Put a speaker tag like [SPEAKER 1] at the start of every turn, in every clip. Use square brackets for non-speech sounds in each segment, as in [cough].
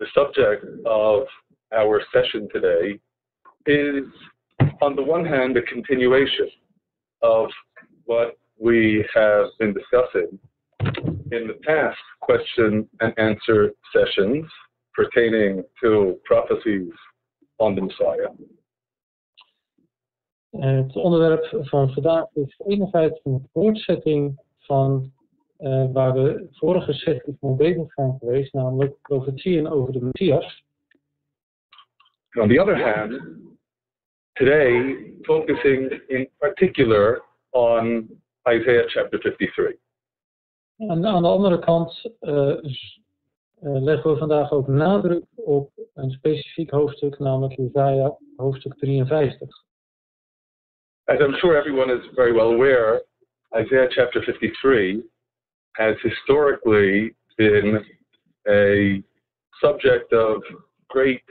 [SPEAKER 1] the subject of our session today is, on the one hand, a continuation of what we have been discussing in the past question and answer sessions pertaining to prophecies on the Messiah.
[SPEAKER 2] Het onderwerp van vandaag is feite een voortzetting van uh, waar we vorige sessie van bezig zijn geweest, namelijk profetieën over de Messias.
[SPEAKER 1] On the other hand, today focusing in particular on Isaiah chapter 53.
[SPEAKER 2] En aan de andere kant uh, leggen we vandaag ook nadruk op een specifiek hoofdstuk, namelijk Isaiah hoofdstuk 53.
[SPEAKER 1] As I'm sure everyone is very well aware, Isaiah chapter 53 has historically been a subject of great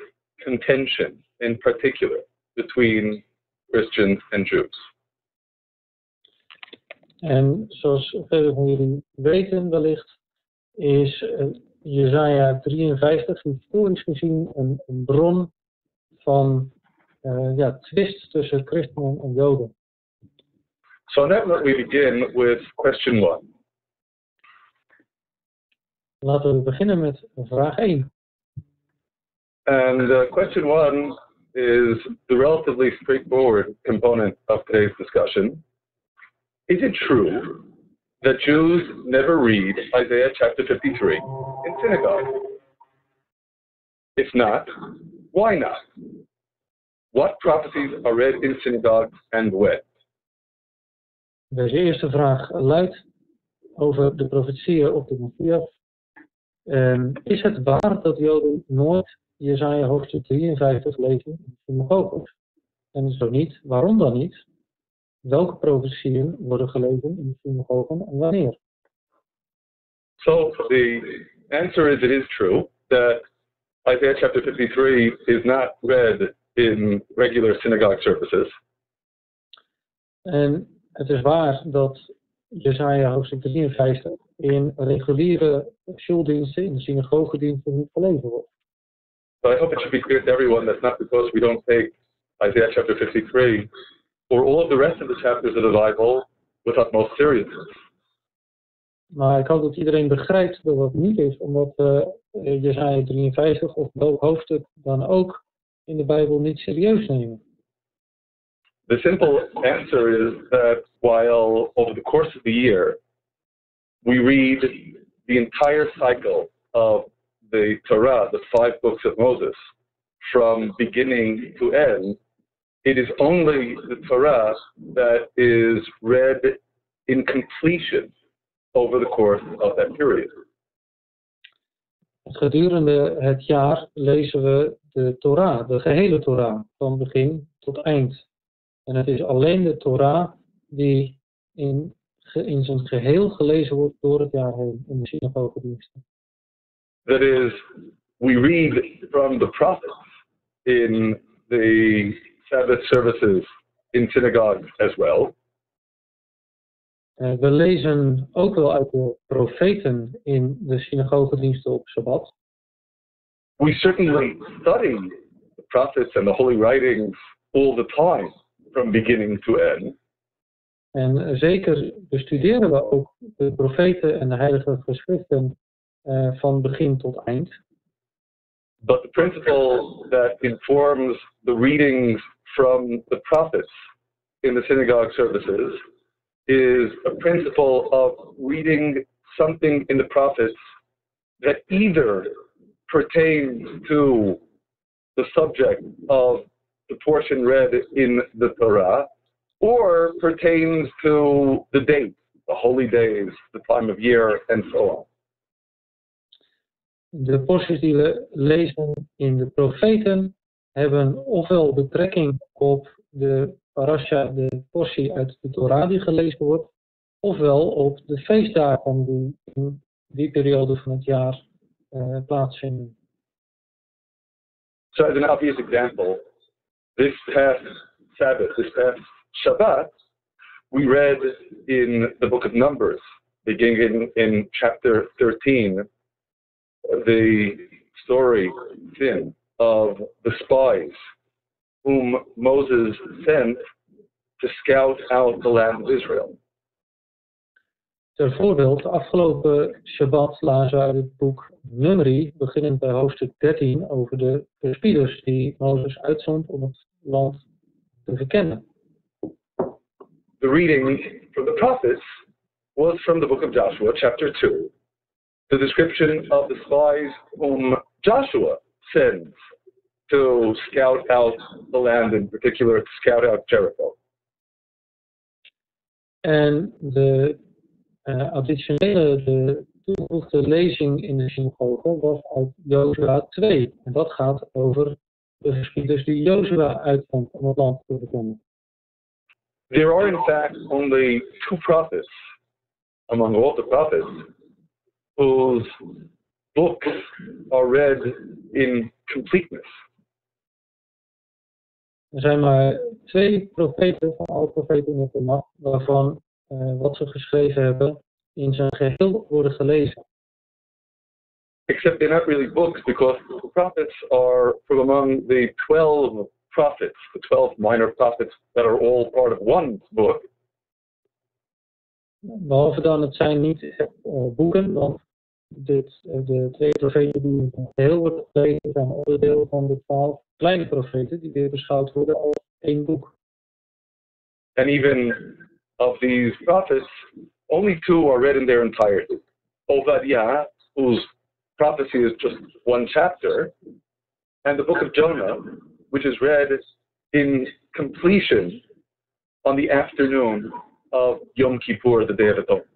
[SPEAKER 1] contention, in particular, between Christians and Jews.
[SPEAKER 2] En zoals velen van jullie weten wellicht, is uh, Jesaja 53 historisch gezien een, een bron van uh, ja, twist tussen christenen en joden.
[SPEAKER 1] So now let we begin with question one.
[SPEAKER 2] Laten we beginnen met vraag 1.
[SPEAKER 1] And uh, question one is the relatively straightforward component of today's discussion. Is it true that Jews never read Isaiah chapter 53 in synagogue? If not, why not? What prophecies are read in synagogues and when?
[SPEAKER 2] Deze eerste vraag luidt over de profetieën op de Messias. Um, is het waar dat Joden nooit Jezaja hoofdstuk 53 lezen in de synagoges? En zo niet, waarom dan niet? Welke profetieën worden gelezen in de synagogen en wanneer?
[SPEAKER 1] So the answer is it is true that Isaiah chapter 53 is not read in regular synagogue services.
[SPEAKER 2] En het is waar dat Jesaja hoofdstuk 53 in reguliere schuldiensten, in de synagogediensten niet gelezen wordt.
[SPEAKER 1] But I hope it should be clear to everyone that's not because we don't take Isaiah chapter 53 or all of the rest of the chapters of the Bible with utmost seriousness.
[SPEAKER 2] Maar ik hoop dat iedereen begrijpt dat dat niet is, omdat uh, Jesaja 53 of welk hoofdstuk dan ook in de Bijbel niet serieus nemen.
[SPEAKER 1] The simple answer is that while over the course of the year we read the entire cycle of the Torah, the five books of Moses, from beginning to end, it is only the Torah that is read in completion over the course of that period.
[SPEAKER 2] Gedurende het jaar lezen we de Torah, de gehele Torah, van begin tot eind. En het is alleen de Torah die in, in zijn geheel gelezen wordt door het jaar heen in de synagogediensten.
[SPEAKER 1] That is, we read from the prophets in the Sabbath services in synagogues as well.
[SPEAKER 2] Uh, we lezen ook wel uit de profeten in de synagogediensten op Sabbat.
[SPEAKER 1] We certainly study the prophets and the holy writings all the time, from beginning to end.
[SPEAKER 2] En zeker bestuderen we ook de profeten en de heilige geschriften uh, van begin tot eind.
[SPEAKER 1] But the principle that informs the readings from the prophets in the synagogue services is a principle of reading something in the prophets that either pertains to the subject of the portion read in the Torah or pertains to the date, the holy days, the time of year, and so on.
[SPEAKER 2] De porties die we lezen in de profeten hebben ofwel betrekking op de parasha, de portie uit de Torah die gelezen wordt, ofwel op de feestdagen die in die periode van het jaar uh, plaatsvinden.
[SPEAKER 1] So as an obvious example, this past Sabbath, this past Shabbat, we read in the book of Numbers, beginning in chapter 13, the story, Finn, of the spies whom Moses sent to scout out the land of Israel.
[SPEAKER 2] Ter voorbeeld, afgelopen Shabbat lazen we uit het boek Numeri, beginnend bij hoofdstuk 13, over de verspieders die Mozes uitzond om het land te verkennen.
[SPEAKER 1] The reading from the prophets was from the book of Joshua, chapter 2, the description of the spies whom Joshua sends to scout out the land, in particular, to scout out Jericho.
[SPEAKER 2] En de uh, additionele, de toegevoegde lezing in de synagoge was uit Jozua 2. En dat gaat over de geschieders die Jozua uitvond om het land te verkennen.
[SPEAKER 1] There are in fact only two prophets among all the prophets whose books are read in completeness.
[SPEAKER 2] Er zijn maar twee profeten van alle profeten in de macht, waarvan uh, wat ze geschreven hebben in zijn geheel worden gelezen.
[SPEAKER 1] Except they're not really books because the prophets are from among the 12 prophets, the 12 minor prophets that are all part of one book.
[SPEAKER 2] Behalve dan, het zijn niet uh, boeken, want dit, de twee profeten die in het geheel worden gelezen zijn onderdeel van de twaalf kleine profeten die weer beschouwd worden als één boek.
[SPEAKER 1] And even of these prophets, only two are read in their entirety. Obadiah, whose prophecy is just one chapter, and the book of Jonah, which is read in completion on the afternoon of Yom Kippur, the Day of Atonement.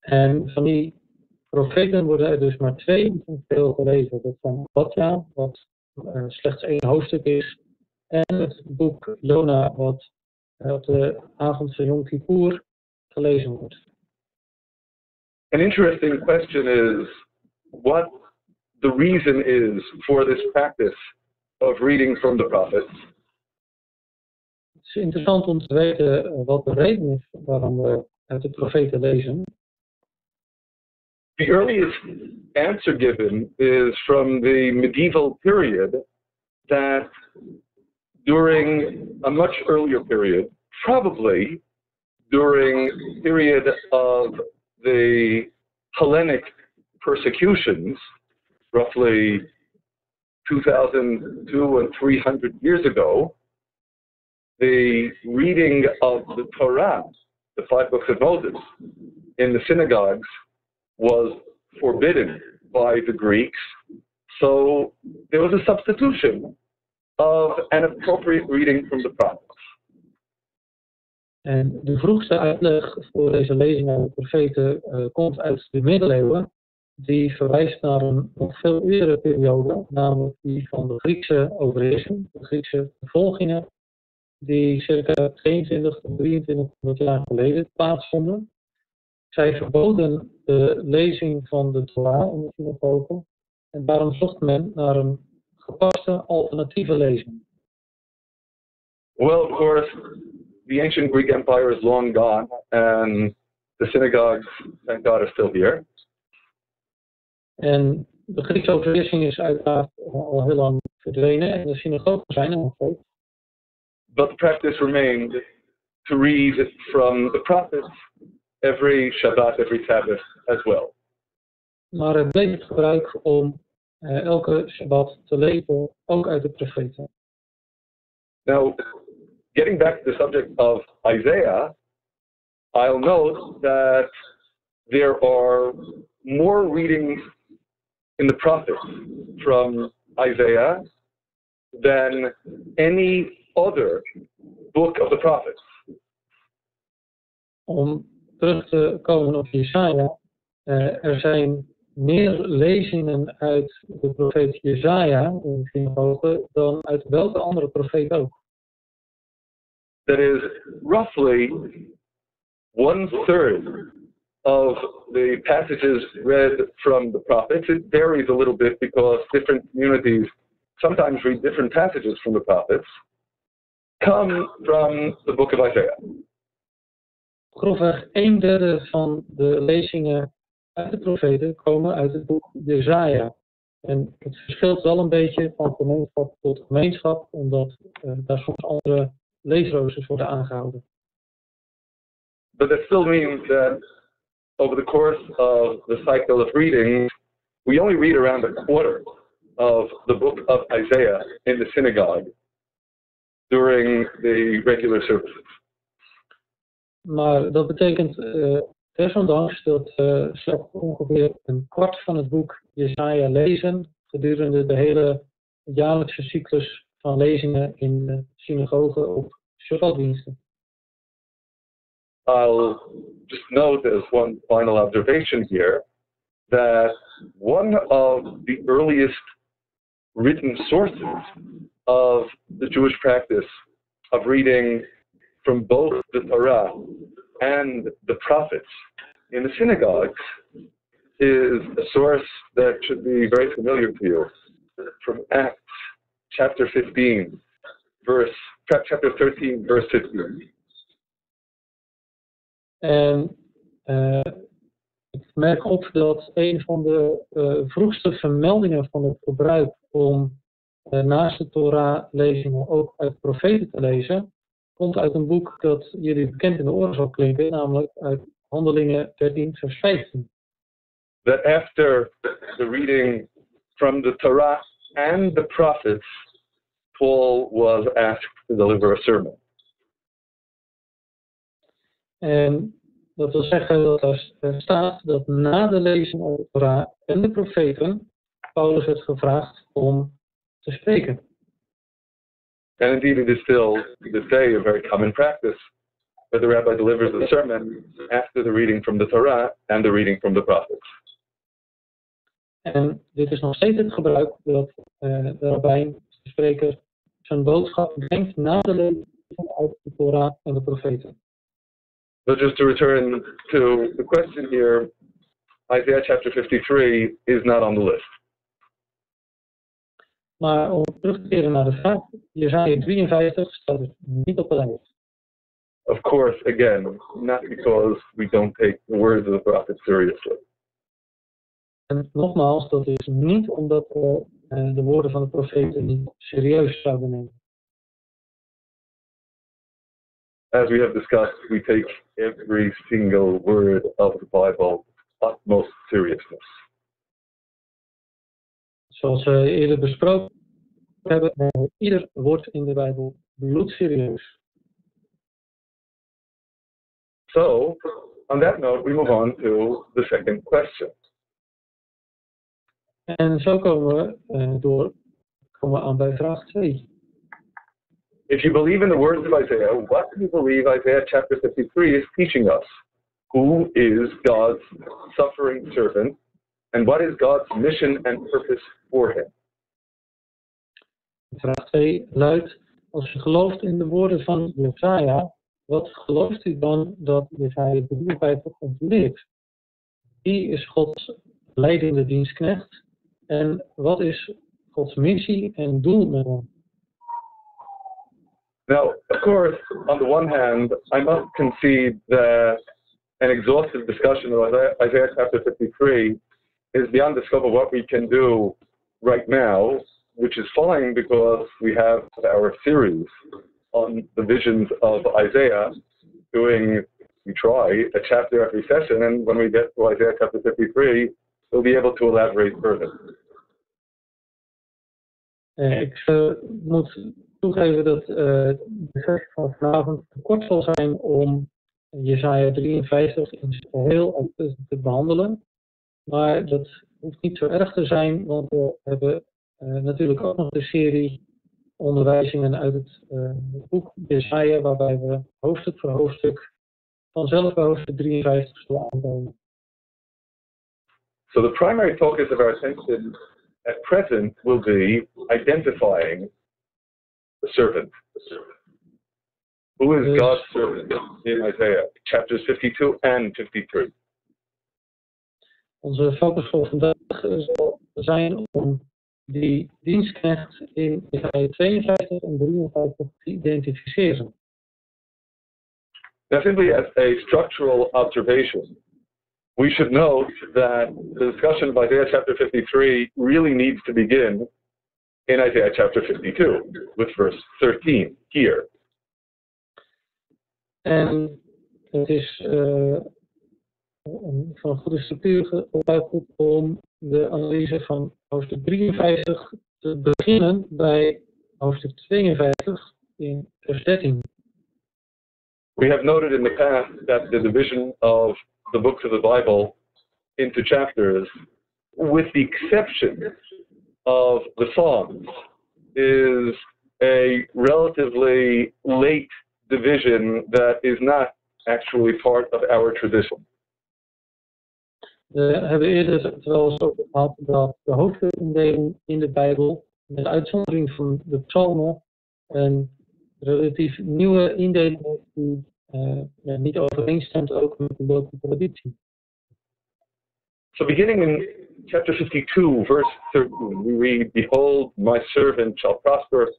[SPEAKER 2] En van die profeten worden er dus maar twee veel gelezen. Dat van Batja, wat uh, slechts één hoofdstuk is, en het boek Jona, wat op de avond van Yom Kippur gelezen wordt.
[SPEAKER 1] An interesting question is what the reason is for this practice of reading from the prophets.
[SPEAKER 2] Het is interessant om te weten wat de reden is waarom we uit de profeten lezen.
[SPEAKER 1] The earliest answer given is from the medieval period that during a much earlier period, probably during the period of the Hellenic persecutions, roughly 2002 and 300 years ago, the reading of the Torah, the five books of Moses, in the synagogues was forbidden by the Greeks. So there was a substitution of an appropriate reading from the prophets.
[SPEAKER 2] En de vroegste uitleg voor deze lezing aan de profeten uh, komt uit de middeleeuwen. Die verwijst naar een nog veel eerdere periode, namelijk die van de Griekse overheersing, de Griekse vervolgingen, die circa 22 tot 2300 jaar geleden plaatsvonden. Zij verboden de lezing van de Torah in de synagoge en daarom zocht men naar een gepaste alternatieve lezing.
[SPEAKER 1] Well, of course, the ancient Greek Empire is long gone, and the synagogues, thank God, are still here.
[SPEAKER 2] En de Griekse overheersing is uiteraard al heel lang verdwenen en de synagogen zijn er nog steeds.
[SPEAKER 1] But the practice remained to read from the prophets every Shabbat, every Sabbath as well.
[SPEAKER 2] Maar het bleef het gebruik om uh, elke Shabbat te lezen, ook uit de profeten.
[SPEAKER 1] Now, getting back to the subject of Isaiah, I'll note that there are more readings in the prophets from Isaiah than any other book of the prophets.
[SPEAKER 2] Om terug te komen op Jesaja, uh, er zijn meer lezingen uit de profeet Jesaja in de synagoge dan uit welke andere profeet ook.
[SPEAKER 1] That is roughly one third of the passages read from the prophets. It varies a little bit because different communities sometimes read different passages from the prophets. Come from the book of Isaiah.
[SPEAKER 2] Grofweg een derde van de lezingen uit de profeten komen uit het boek Jezaja. En het verschilt wel een beetje van gemeenschap tot gemeenschap, omdat uh, daar soms andere leesroosters worden aangehouden.
[SPEAKER 1] But that still means that over the course of the cycle of reading, we only read around a quarter of the book of Isaiah in the synagogue during the regular services.
[SPEAKER 2] Maar dat betekent uh, desondanks dat slechts ongeveer een kwart van het boek Jesaja lezen gedurende de hele jaarlijkse cyclus van lezingen in de synagoge op Shabbatdiensten.
[SPEAKER 1] I'll just note as one final observation here that one of the earliest written sources of the Jewish practice of reading from both the Torah and the prophets in the synagogues is a source that should be very familiar to you from Acts chapter 15, verse chapter 13, verse 15.
[SPEAKER 2] En uh, ik merk op dat een van de uh, vroegste vermeldingen van het gebruik om uh, naast de Torah-lezingen ook uit profeten te lezen, komt uit een boek dat jullie bekend in de oren zal klinken, namelijk uit Handelingen 13, vers 15.
[SPEAKER 1] That after the reading from the Torah and the prophets, Paul was asked to deliver a sermon.
[SPEAKER 2] En dat wil zeggen dat er staat dat na de lezing van de Torah en de profeten, Paulus werd gevraagd om te spreken.
[SPEAKER 1] And indeed, it is still to this day a very common practice where the rabbi delivers the sermon after the reading from the Torah and the reading from the prophets.
[SPEAKER 2] En dit is nog steeds het gebruik dat uh, de rabbijn, de spreker, zijn boodschap brengt na de lezing uit de Torah en de profeten.
[SPEAKER 1] So just to return to the question here, Isaiah chapter 53 is not on the list.
[SPEAKER 2] Maar om terug te keren naar de vraag, Jesaja 53 staat dus niet op de lijst.
[SPEAKER 1] Of course, again, not because we don't take the words of the prophet seriously.
[SPEAKER 2] En nogmaals, dat is niet omdat we de woorden van de profeten niet serieus zouden nemen.
[SPEAKER 1] As we have discussed, we take every single word of the Bible utmost seriousness.
[SPEAKER 2] Zoals we eerder besproken hebben, we ieder woord in de Bijbel bloedserieus.
[SPEAKER 1] So, on that note, we move on to the second question.
[SPEAKER 2] En zo komen we uh, door komen we aan bij vraag 2.
[SPEAKER 1] If you believe in the words of Isaiah, what do you believe Isaiah chapter 53 is teaching us? Who is God's suffering servant? And what is God's mission and purpose for him?
[SPEAKER 2] Vraag 2 luidt: Als u gelooft in de woorden van Jesaja, wat gelooft u dan dat Jesaja 53 ons leert? Wie is Gods lijdende dienstknecht? En wat is Gods missie en doel met hem?
[SPEAKER 1] Now, of course, on the one hand, I must concede that an exhaustive discussion of Isaiah chapter 53 is beyond the scope of what we can do right now, which is fine because we have our series on the visions of Isaiah doing, we try, a chapter every session, and when we get to Isaiah chapter 53, we'll be able to elaborate further.
[SPEAKER 2] Toegeven dat uh, de sessie van vanavond te kort zal zijn om Jesaja 53 in zijn geheel te behandelen. Maar dat hoeft niet zo erg te zijn, want we hebben uh, natuurlijk ook nog de serie onderwijzingen uit het uh, boek Jesaja, waarbij we hoofdstuk voor hoofdstuk vanzelf bij hoofdstuk 53 zullen aankomen.
[SPEAKER 1] So the primary focus of our attention at present will be identifying the servant. The servant. Who is God's servant in Isaiah chapters 52 and 53?
[SPEAKER 2] Onze focus voor vandaag zal zijn om die dienstknecht in Jesaja 52 en 53 te identificeren.
[SPEAKER 1] Now, simply as a structural observation, we should note that the discussion of Isaiah chapter 53 really needs to begin in Isaiah chapter 52 with verse 13 here.
[SPEAKER 2] En het is uh, van goede structuur goed om de analyse van hoofdstuk 53 te beginnen bij hoofdstuk 52 in vers 13.
[SPEAKER 1] We have noted in the past that the division of the books of the Bible into chapters, with the exception of the Psalms, is a relatively late division that is not actually part of our tradition.
[SPEAKER 2] We hebben eerder het wel eens over gehad dat de hoofdindeling in de Bijbel, met uitzondering van de psalmen, een relatief nieuwe indeling heeft die uh, niet overeenstemt ook met de logische traditie.
[SPEAKER 1] So beginning in chapter 52, verse 13, we read, Behold, my servant shall prosper.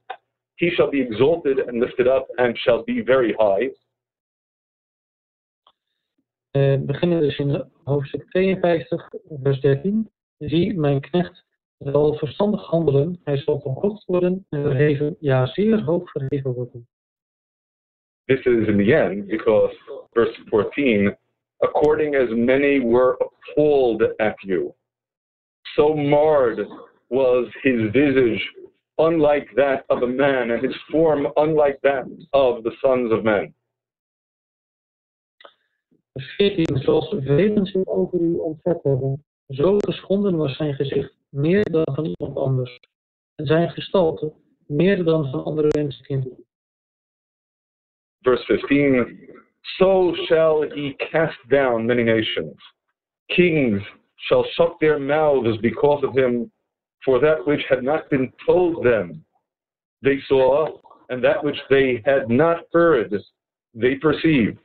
[SPEAKER 1] He shall be exalted and lifted up and shall be very high.
[SPEAKER 2] Uh, beginnen dus in hoofdstuk 52, vers 13. Zie, mijn knecht zal verstandig handelen. Hij zal verhoogd worden en verheven, ja, zeer hoog verheven worden.
[SPEAKER 1] This is in the end because, verse 14, according as many were appalled at you, so marred was his visage, unlike that of a man, and his form unlike that of the sons of men.
[SPEAKER 2] Vers 14, zoals velen zich over u hebben, zo geschonden was zijn gezicht meer dan van iemand anders, en zijn gestalte meer dan van andere mensenkinderen.
[SPEAKER 1] Verse 15, so shall he cast down many nations. Kings shall shut their mouths because of him, for that which had not been told them they saw, and that which they had not heard they perceived.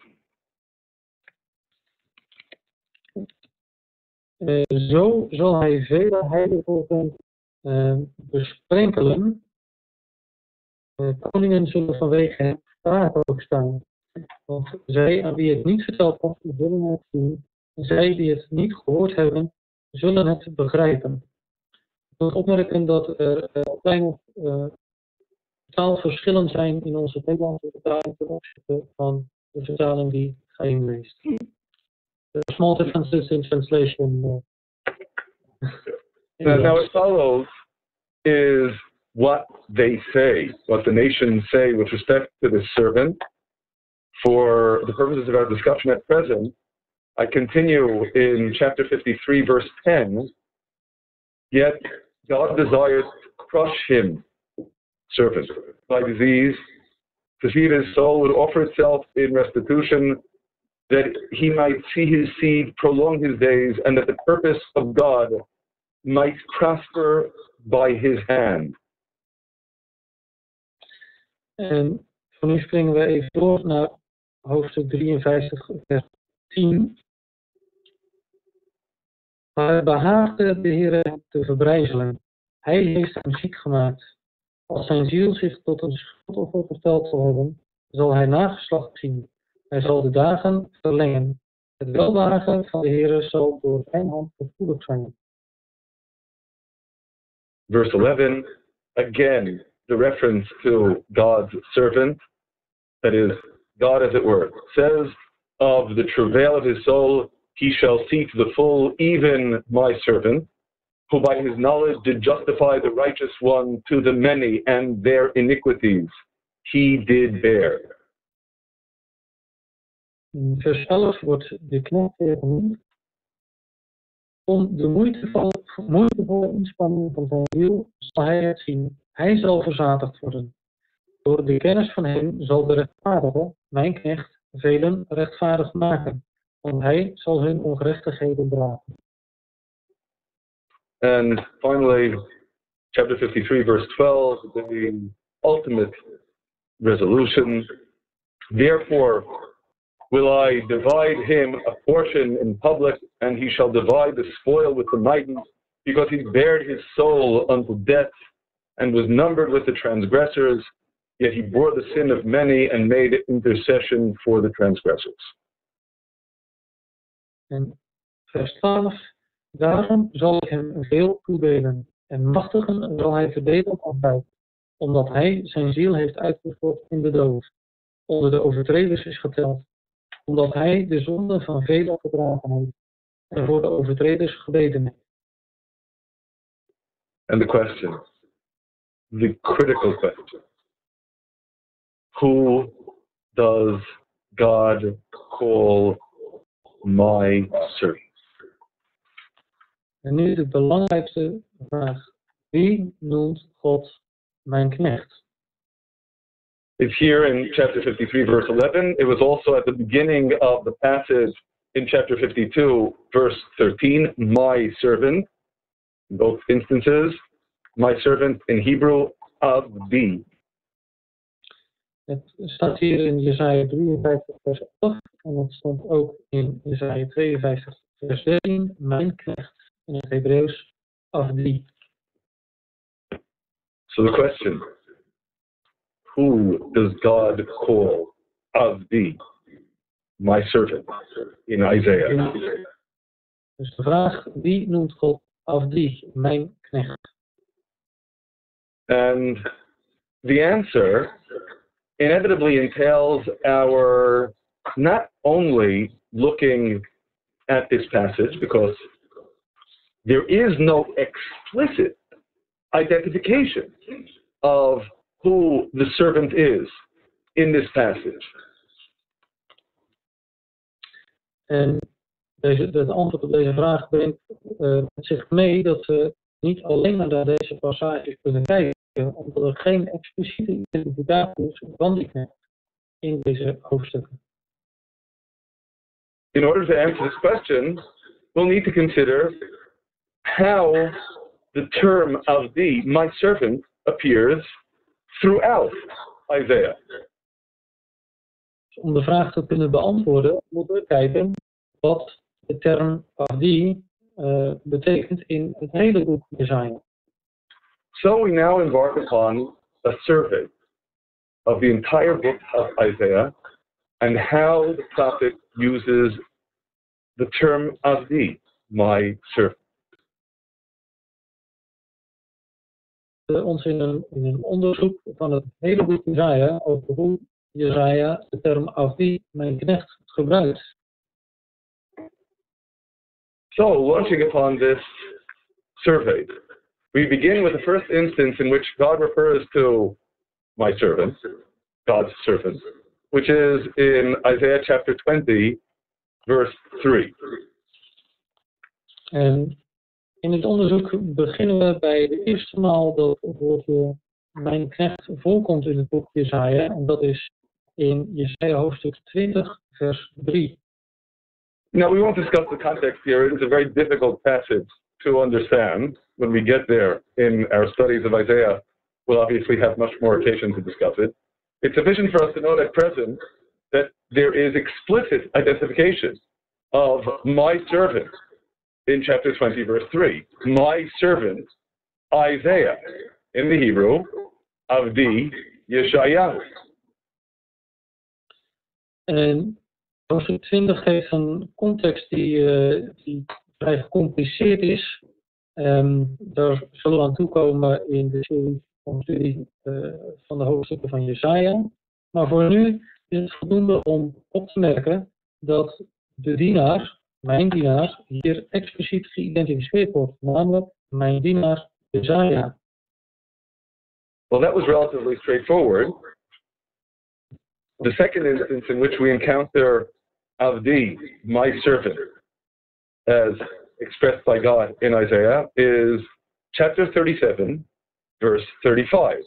[SPEAKER 2] Uh, zo zal hij vele heidevolken uh, besprenkelen. Uh, koningen zullen vanwege hem ook staan. Want zij aan wie het niet verteld was, zullen het zien. En zij die het niet gehoord hebben, zullen het begrijpen. Ik moet opmerken dat er uh, kleine uh, taalverschillen zijn in onze Nederlandse vertaling ten opzichte van de vertaling die Chaim leest. There are small differences in translation.
[SPEAKER 1] Uh, now, now it follows is what they say, what the nations say with respect to this servant. For the purposes of our discussion at present, I continue in chapter 53, verse 10. Yet God desired to crush him, servant, by disease, to see his soul would offer itself in restitution, that he might see his seed prolong his days, and that the purpose of God might prosper by his hand.
[SPEAKER 2] En van nu springen we hoofdstuk 53, vers 10. Maar het behaagde de Heer te verbrijzelen. Hij heeft hem ziek gemaakt. Als zijn ziel zich tot een schuldoffer verteld zal hebben, zal hij nageslacht zien. Hij zal de dagen verlengen. Het welwagen van de Heer zal door zijn hand gevoelig zijn.
[SPEAKER 1] Verse 11, again, the reference to God's servant, that is, God as it were, says, Of the travail of his soul he shall see to the full, even my servant, who by his knowledge did justify the righteous one to the many, and their iniquities he did bear.
[SPEAKER 2] In vers 11 wordt de knecht weer genoemd om de moeitevolle, moeitevolle inspanning van zijn ziel zal hij het zien Hij zal verzadigd worden. Door de kennis van hem zal de rechtvaardige, mijn knecht, velen rechtvaardig maken, want hij zal hun ongerechtigheden dragen.
[SPEAKER 1] And finally, chapter 53, verse 12, the ultimate resolution. Therefore, will I divide him a portion in public, and he shall divide the spoil with the mighty, because he bared his soul unto death and was numbered with the transgressors, yet he bore the sin of many and made intercession for the transgressors.
[SPEAKER 2] En vers 12. Daarom zal ik hem veel toedelen en machtigen zal hij verdelen altijd, omdat hij zijn ziel heeft uitgestort in de dood, onder de overtreders is geteld, omdat hij de zonde van velen gedragen heeft en voor de overtreders gebeden heeft.
[SPEAKER 1] And the question, the critical question, who does God call my servant?
[SPEAKER 2] En nu de belangrijkste vraag. Wie noemt God mijn knecht?
[SPEAKER 1] It's here in chapter 53, verse 11. It was also at the beginning of the passage in chapter 52, verse 13, my servant. In both instances, my servant in Hebrew, Avdi.
[SPEAKER 2] Het staat hier in Jesaja 53, vers 11. En het stond ook in Jesaja 52, vers 13. Mijn knecht in het Hebreeuws, Abdi.
[SPEAKER 1] So the question, who does God call Abdi, my servant, in Isaiah?
[SPEAKER 2] Dus de vraag, wie noemt God Abdi, mijn knecht?
[SPEAKER 1] And the answer inevitably entails our not only looking at this passage, because there is no explicit identification of who the servant is in this passage.
[SPEAKER 2] En deze, het antwoord op deze vraag brengt uh, met zich mee dat we niet alleen naar deze passages kunnen kijken, omdat er geen expliciete identificatie is van die knecht in deze hoofdstukken.
[SPEAKER 1] In order to answer this question, we'll need to consider how the term of thee, my servant, appears throughout Isaiah.
[SPEAKER 2] Om de vraag te kunnen beantwoorden, moeten we kijken wat de term Avdi uh, betekent in het hele boek Jesaja.
[SPEAKER 1] So we now embark upon a survey of the entire book of Isaiah and how the prophet uses the term Avdi, my servant.
[SPEAKER 2] ons in een, in een onderzoek van het hele boek Jesaja over hoe Jesaja de term Avdi, mijn knecht, gebruikt.
[SPEAKER 1] So, launching upon this survey, we begin with the first instance in which God refers to my servant, God's servant, which is in Isaiah chapter 20, verse 3.
[SPEAKER 2] En In het onderzoek beginnen we bij de eerste maal dat het woordje mijn knecht voorkomt in het boek Jesaja. En dat is in Jesaja hoofdstuk 20, vers 3.
[SPEAKER 1] Now we won't discuss the context here. It's a very difficult passage to understand. When we get there in our studies of Isaiah, we'll obviously have much more occasion to discuss it. It's sufficient for us to know at present that there is explicit identification of my servant in chapter 20, verse 3. My servant Isaiah, in the Hebrew, Avdi Yeshayahu.
[SPEAKER 2] En hoofdstuk 20 geeft een context die, uh, die vrij gecompliceerd is. Um, daar zullen we aan toekomen in de serie van studie uh, van de hoofdstukken van Jesaja. Maar voor nu is het voldoende om op te merken dat de dienaar mijn dienaar hier expliciet geïdentificeerd wordt, namelijk mijn dienaar Jezaja.
[SPEAKER 1] Well, that was relatively straightforward. The second instance in which we encounter Avdi, my servant, as expressed by God in Isaiah, is chapter 37, verse 35.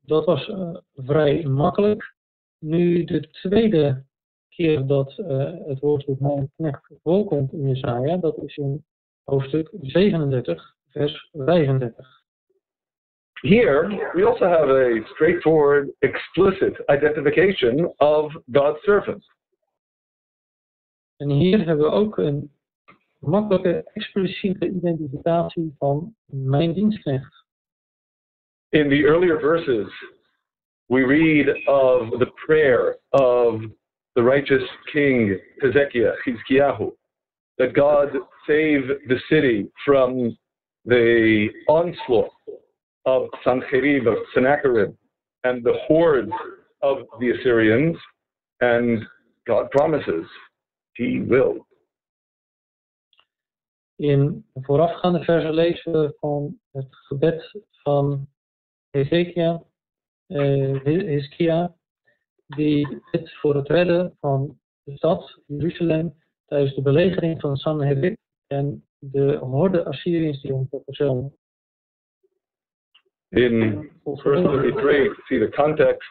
[SPEAKER 2] Dat was uh, vrij makkelijk. Nu de tweede keer dat uh, het woord mijn knecht voorkomt in Jesaja, dat is in hoofdstuk 37, vers 35.
[SPEAKER 1] Here, we also have a straightforward, explicit identification of God's servant.
[SPEAKER 2] En hier hebben we ook een makkelijke, expliciete identificatie van mijn dienstknecht.
[SPEAKER 1] In the earlier verses, we read of the prayer of the righteous king Hezekiah, Chizkiyahu, that God save the city from the onslaught of Sancherib, of Sennacherib, and the hordes of the Assyrians, and God promises he will.
[SPEAKER 2] In voorafgaande versen lezen we van het gebed van Hezekia, eh, Hiskia, die bidt voor het redden van de stad Jeruzalem tijdens de belegering van Sanherib en de horde Assyriërs die ons verzelden.
[SPEAKER 1] In verse 33, see the context.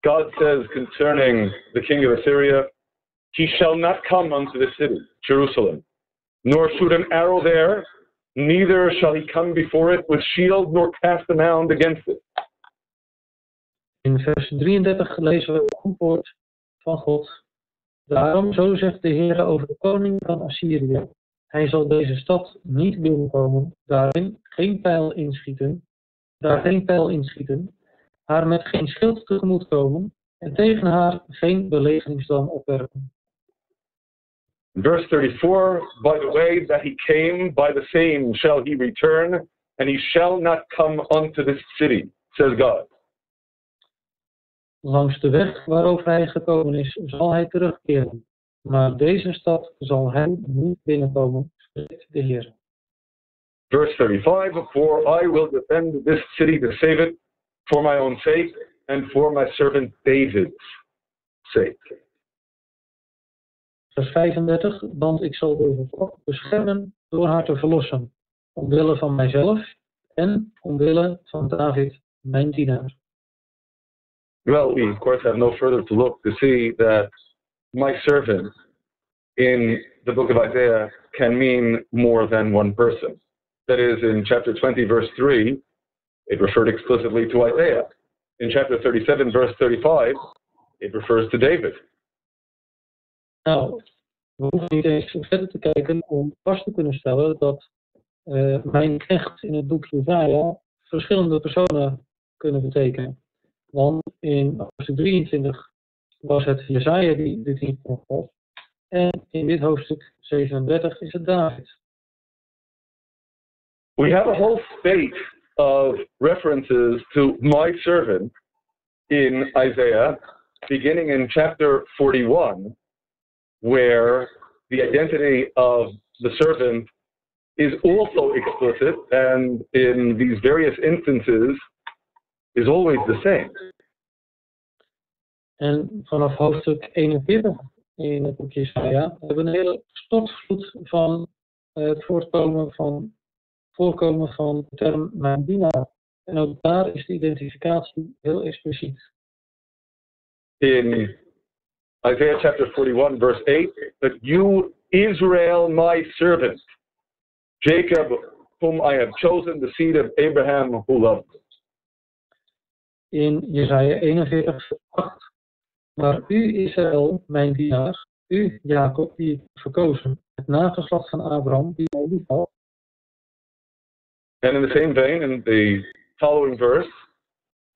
[SPEAKER 1] God says concerning the king of Assyria, He shall not come unto the city, Jerusalem, nor shoot an arrow there, neither shall he come before it with shield, nor cast a mound against it.
[SPEAKER 2] In vers 33 lezen we het antwoord van God. Daarom, zo zegt de Heer over de koning van Assyrië. Hij zal deze stad niet binnenkomen, daarin geen pijl inschieten, daar geen pijl inschieten, haar met geen schild tegemoet komen en tegen haar geen belegeringsdam opwerpen.
[SPEAKER 1] Verse 34 By the way that he came, by the same shall he return, and he shall not come unto this city, says God.
[SPEAKER 2] Langs de weg waarover hij gekomen is, zal hij terugkeren. Maar deze stad zal hij niet binnenkomen, spreekt de Heer.
[SPEAKER 1] Verse 35 For I will defend this city to save it for my own sake and for my servant David's sake.
[SPEAKER 2] Vers 35, want ik zal beschermen door haar te verlossen, omwille van mijzelf en omwille van David, mijn dienaar.
[SPEAKER 1] Well, we of course have no further to look to see that my servant in the book of Isaiah can mean more than one person. That is, in chapter 20, verse 3, it referred explicitly to Isaiah. In chapter 37, verse 35, it refers to David.
[SPEAKER 2] Nou, we hoeven niet eens verder te kijken om vast te kunnen stellen dat uh, mijn knecht in het boek Jezaja verschillende personen kunnen betekenen. Want in hoofdstuk 23 was het Jezaja die dit niet was. En in dit hoofdstuk 37 is het David.
[SPEAKER 1] We have a whole spate of references to my servant in Isaiah, beginning in chapter 41, where the identity of the servant is also explicit and in these various instances is always the same.
[SPEAKER 2] En vanaf hoofdstuk 41 in het boek Jesaja hebben we een hele stortvloed van het voortkomen van, voorkomen van de term mijn dienaar. En ook daar is de identificatie heel expliciet.
[SPEAKER 1] In Isaiah chapter 41, verse 8, that you, Israel, my servant, Jacob, whom I have chosen, the seed of Abraham, who loved me.
[SPEAKER 2] In Jesaja 41, 8. Maar u, Israël, mijn dienaar, u, Jacob, die ik verkozen, het nageslacht van Abraham, die mij lief had.
[SPEAKER 1] And in the same vein, in the following verse,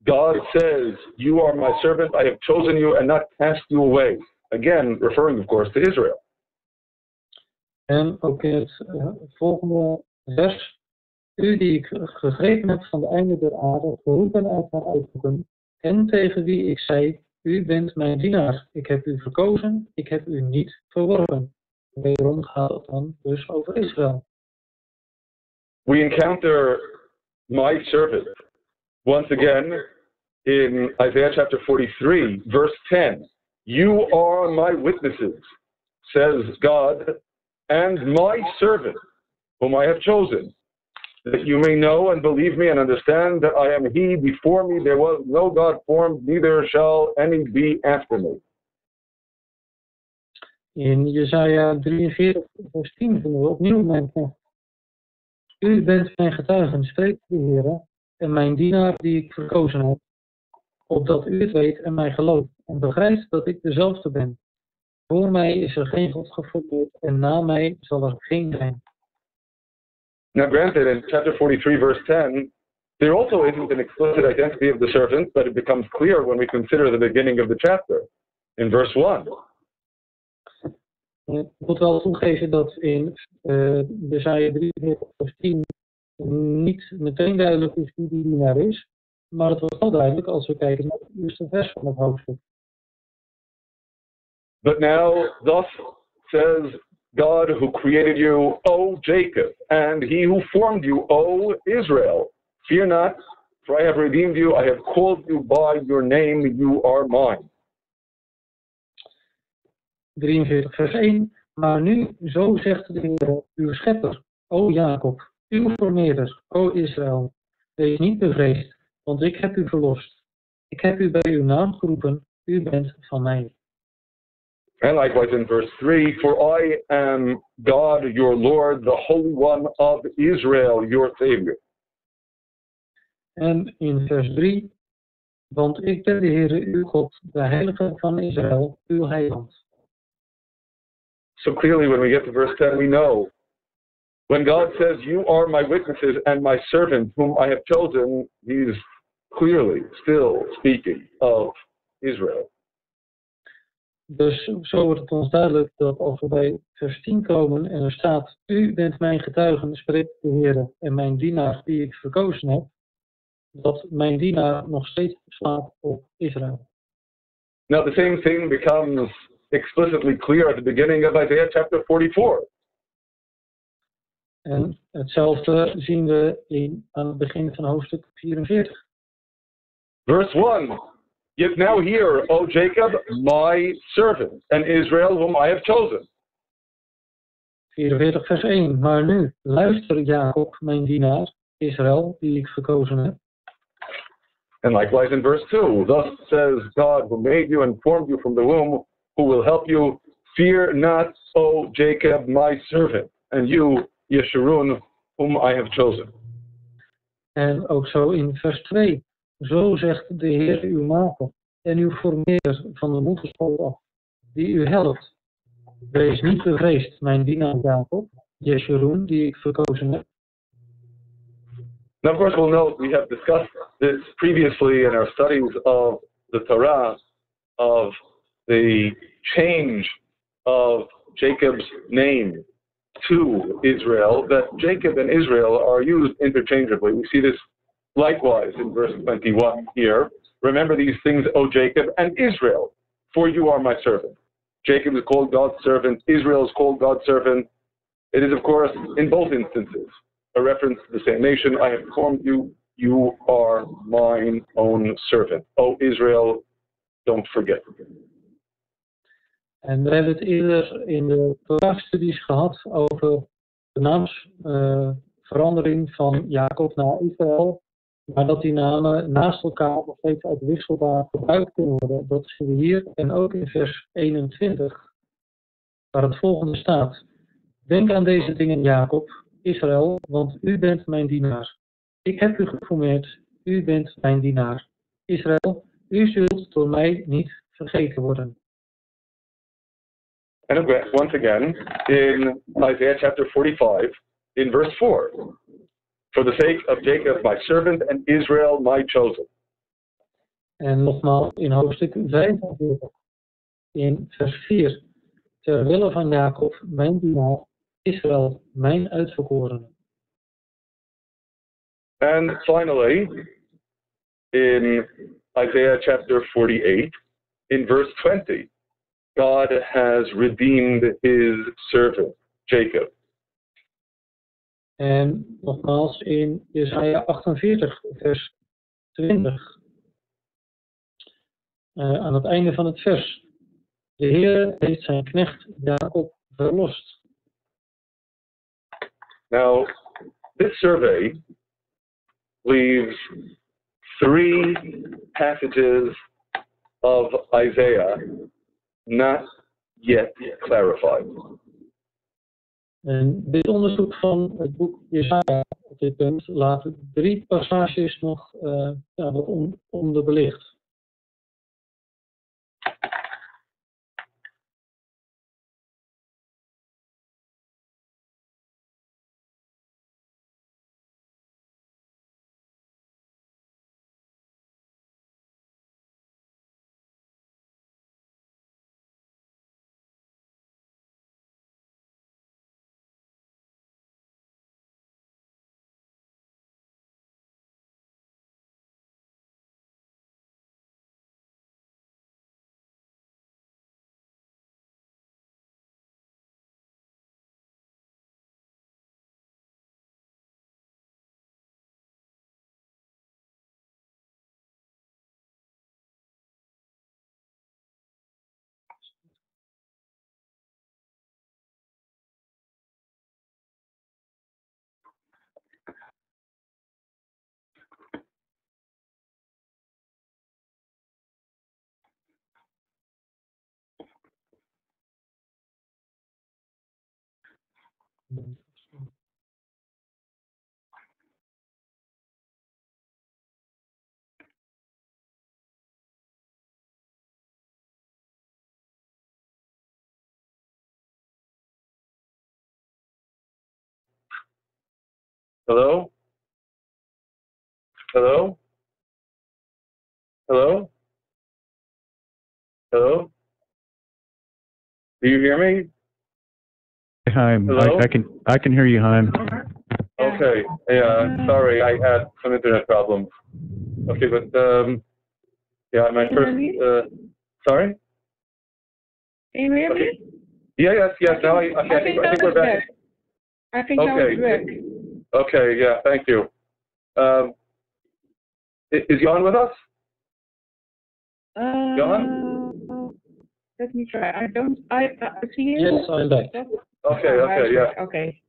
[SPEAKER 1] God says, You are my servant, I have chosen you and not cast you away. Again, referring, of course, to Israel.
[SPEAKER 2] En ook in het uh, volgende vers. U die ik gegrepen heb van de einde der aarde, geroepen uit haar uithoeken, en tegen wie ik zei, u bent mijn dienaar. Ik heb u verkozen, ik heb u niet verworpen. Wederom gaat het dan dus over Israël.
[SPEAKER 1] We encounter my servant once again in Isaiah chapter 43, verse 10. You are my witnesses, says God, and my servant, whom I have chosen, that you may know and believe me and understand that I am He. Before me there was no God formed, neither shall any be after me.
[SPEAKER 2] In Jesaja 43, vers 10 vinden we opnieuw mijn knecht. U bent mijn getuigen, spreekt de Heer, en mijn dienaar die ik verkozen heb, opdat u het weet en mij gelooft, en begrijpt dat ik dezelfde ben. Voor mij is er geen God gevonden, en na mij zal er geen zijn.
[SPEAKER 1] Now, granted, in chapter 43, verse 10, there also isn't an explicit identity of the servant, but it becomes clear when we consider the beginning of the chapter. in verse 1.
[SPEAKER 2] Ik moet wel toegeven dat in uh, Jesaja 43 vers 10 niet meteen duidelijk is wie die dienaar is, maar het wordt wel duidelijk als we kijken naar het eerste vers van het hoofdstuk.
[SPEAKER 1] But now, thus says God who created you, O Jacob, and he who formed you, O Israel. Fear not, for I have redeemed you, I have called you by your name, you are mine.
[SPEAKER 2] 43 vers 1. Maar nu, zo zegt de Heer, uw schepper, o Jacob, uw vermeerder, o Israël. Wees niet bevreesd, want ik heb u verlost. Ik heb u bij uw naam geroepen, u bent van mij.
[SPEAKER 1] And likewise in verse 3 For I am God, your Lord, the Holy One of Israel, your Savior.
[SPEAKER 2] En in vers 3 Want ik ben de Heere uw God, de Heilige van Israël, uw heiland.
[SPEAKER 1] So clearly, when we get to verse 10, we know when God says, You are my witnesses and my servant whom I have chosen, he's clearly still speaking of Israel.
[SPEAKER 2] Dus zo wordt het ons duidelijk dat als we bij vers 10 komen en er staat: U bent mijn getuigen, spreekt de Heer, en mijn dienaar die ik verkozen heb, dat mijn dienaar nog steeds slaat op Israël.
[SPEAKER 1] Now, the same thing becomes explicitly clear at the beginning of Isaiah chapter 44.
[SPEAKER 2] En hetzelfde zien we in, aan het begin van hoofdstuk 44.
[SPEAKER 1] Verse 1 Yet now hear, O Jacob, my servant, and Israel, whom I have chosen.
[SPEAKER 2] 44 vers 1. Maar nu, luister Jacob, mijn dienaar, Israël, die ik verkozen heb.
[SPEAKER 1] And likewise in verse 2, Thus says God, who made you and formed you from the womb, who will help you. Fear not, O Jacob, my servant, and you, Yeshurun, whom I have chosen.
[SPEAKER 2] En ook zo in vers 2. Zo zegt de Heer uw maker en uw formeerder van de moederschool af, die u helpt. Wees niet bevreesd, mijn dienaar Jacob, Yeshurun, die ik verkozen heb.
[SPEAKER 1] Now, of course, we'll note we have discussed this previously in our studies of the Torah, of the change of Jacob's name to Israel, that Jacob and Israel are used interchangeably. We see this likewise in verse 21 here. Remember these things, O Jacob and Israel, for you are my servant. Jacob is called God's servant, Israel is called God's servant. It is, of course, in both instances, a reference to the same nation. I have formed you, you are mine own servant. O Israel, don't forget.
[SPEAKER 2] En we hebben het eerder in de Torah-studies gehad over de naamsverandering uh, van Jacob naar Israël. Maar dat die namen naast elkaar nog steeds uitwisselbaar gebruikt kunnen worden. Dat zien we hier en ook in vers 21, waar het volgende staat. Denk aan deze dingen, Jacob, Israël, want u bent mijn dienaar. Ik heb u geformeerd, u bent mijn dienaar. Israël, u zult door mij niet vergeten worden.
[SPEAKER 1] And once again, in Isaiah chapter 45, in verse 4, for the sake of Jacob, my servant, and Israel, my chosen.
[SPEAKER 2] En nogmaals in hoofdstuk 45, in vers 4, ter wille van Jacob, mijn dienaar, Israël, mijn uitverkorene.
[SPEAKER 1] And finally, in Isaiah chapter 48, in verse 20, God has redeemed his servant, Jacob.
[SPEAKER 2] En nogmaals in Jesaja 48, vers 20. Uh, aan het einde van het vers. De Heer heeft zijn knecht Jacob verlost.
[SPEAKER 1] Now, this survey leaves three passages of Isaiah not yet clarified.
[SPEAKER 2] En dit onderzoek van het boek Jesaja op dit punt laat drie passages nog uh, ja, wat onderbelicht.
[SPEAKER 1] Hello? Hello? Hello? Hello? Do you hear me?
[SPEAKER 3] Chaim,
[SPEAKER 1] Hello?
[SPEAKER 3] I, I can I can hear you, Chaim.
[SPEAKER 1] Okay. Yeah, sorry, I had some internet problems. Okay, but um, yeah, my
[SPEAKER 4] Can you
[SPEAKER 1] first.
[SPEAKER 4] hear me?
[SPEAKER 1] Uh, sorry.
[SPEAKER 4] Can you hear
[SPEAKER 1] Okay.
[SPEAKER 4] me?
[SPEAKER 1] Yeah, yes, yes. Now I, okay, I think, I think we're back.
[SPEAKER 4] I think that was
[SPEAKER 1] Okay. Okay, yeah, thank you. Um, i- is Jan with us?
[SPEAKER 4] Uh, let me try. I don't. I. I see you.
[SPEAKER 2] Yes, I'm back.
[SPEAKER 1] Okay, okay, yeah.
[SPEAKER 4] Okay.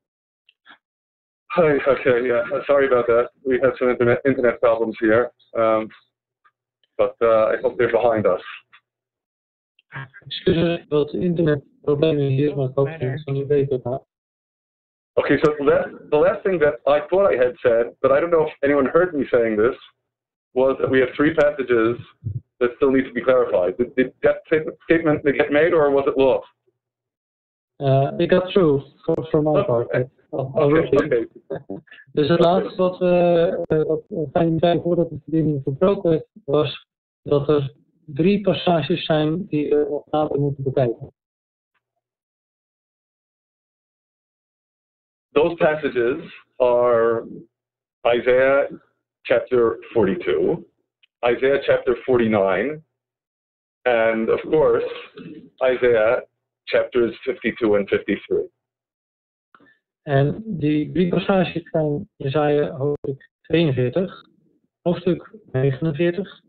[SPEAKER 1] Hi, okay, yeah. uh, Sorry about that. We had some internet internet problems here, um, but uh, I hope they're behind us.
[SPEAKER 2] Excuses, wat internetproblemen hier, maar ik hoop dat het zo niet beter gaat.
[SPEAKER 1] Okay, so the last, the last thing that I thought I had said, but I don't know if anyone heard me saying this, was that we have three passages that still need to be clarified. Did, did that statement get made, or was it lost?
[SPEAKER 2] Uh, ik got through for, for my part.
[SPEAKER 1] Okay.
[SPEAKER 2] I'll-
[SPEAKER 1] Okay,
[SPEAKER 2] I'll
[SPEAKER 1] okay.
[SPEAKER 2] Dus het laatste wat, we eh, wat Fijn zei voordat de verbinding verbroken werd, was dat er drie passages zijn die we nog later moeten bekijken.
[SPEAKER 1] Those passages are Isaiah chapter 42, Isaiah chapter 49, and of course, Isaiah chapters 52 and 53.
[SPEAKER 2] En die drie passages zijn Jesaja hoofdstuk 42, hoofdstuk 49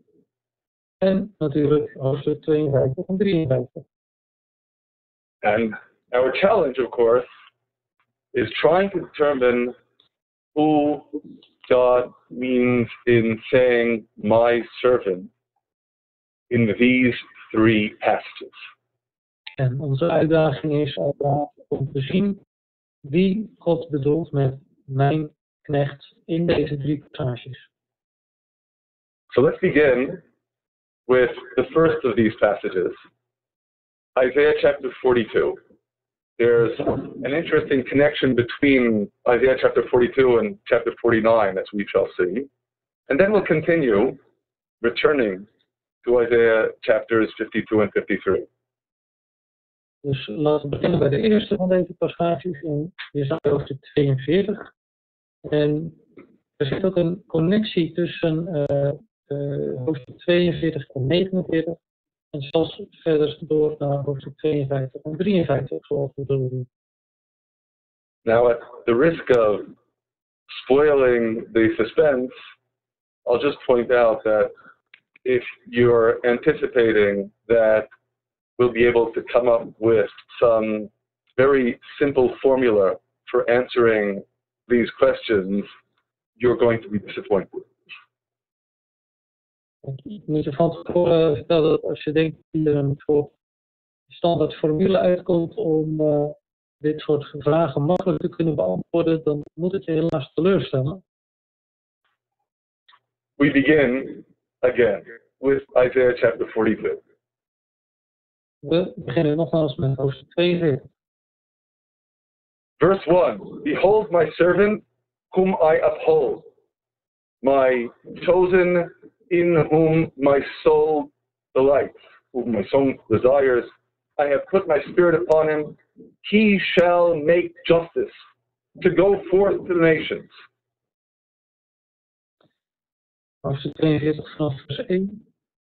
[SPEAKER 2] en natuurlijk hoofdstuk 52 en 53.
[SPEAKER 1] And our challenge, of course, is trying to determine who God means in saying, my servant, in these three passages.
[SPEAKER 2] En onze uitdaging is om te zien wie God bedoelt met mijn knecht in deze drie passages.
[SPEAKER 1] So let's begin with the first of these passages, Isaiah chapter 42. There's an interesting connection between Isaiah chapter 42 and chapter 49, as we shall see. And then we'll continue returning to Isaiah chapters 52 and 53.
[SPEAKER 2] Dus laten we beginnen bij de eerste van deze passages in Jesaja hoofdstuk 42. En er zit ook een connectie tussen eh, hoofdstuk 42 en 49. En zelfs verder door naar hoofdstuk 52 en 53, zoals we zien.
[SPEAKER 1] Now, at the risk of spoiling the suspense, I'll just point out that if you're anticipating that we'll be able to come up with some very simple formula for answering these questions, you're going to be disappointed.
[SPEAKER 2] Ik moet je van tevoren vertellen dat als je denkt dat hier een soort standaard formule uitkomt om eh, dit soort vragen makkelijk te kunnen beantwoorden, dan moet het je helaas teleurstellen.
[SPEAKER 1] We begin again with Isaiah chapter 42.
[SPEAKER 2] We beginnen nogmaals met hoofdstuk 42.
[SPEAKER 1] Verse 1 Behold my servant, whom I uphold, my chosen, in whom my soul delights, whom my soul desires. I have put my spirit upon him. He shall make justice to go forth to the nations.
[SPEAKER 2] Hoofdstuk 42 vanaf vers 1.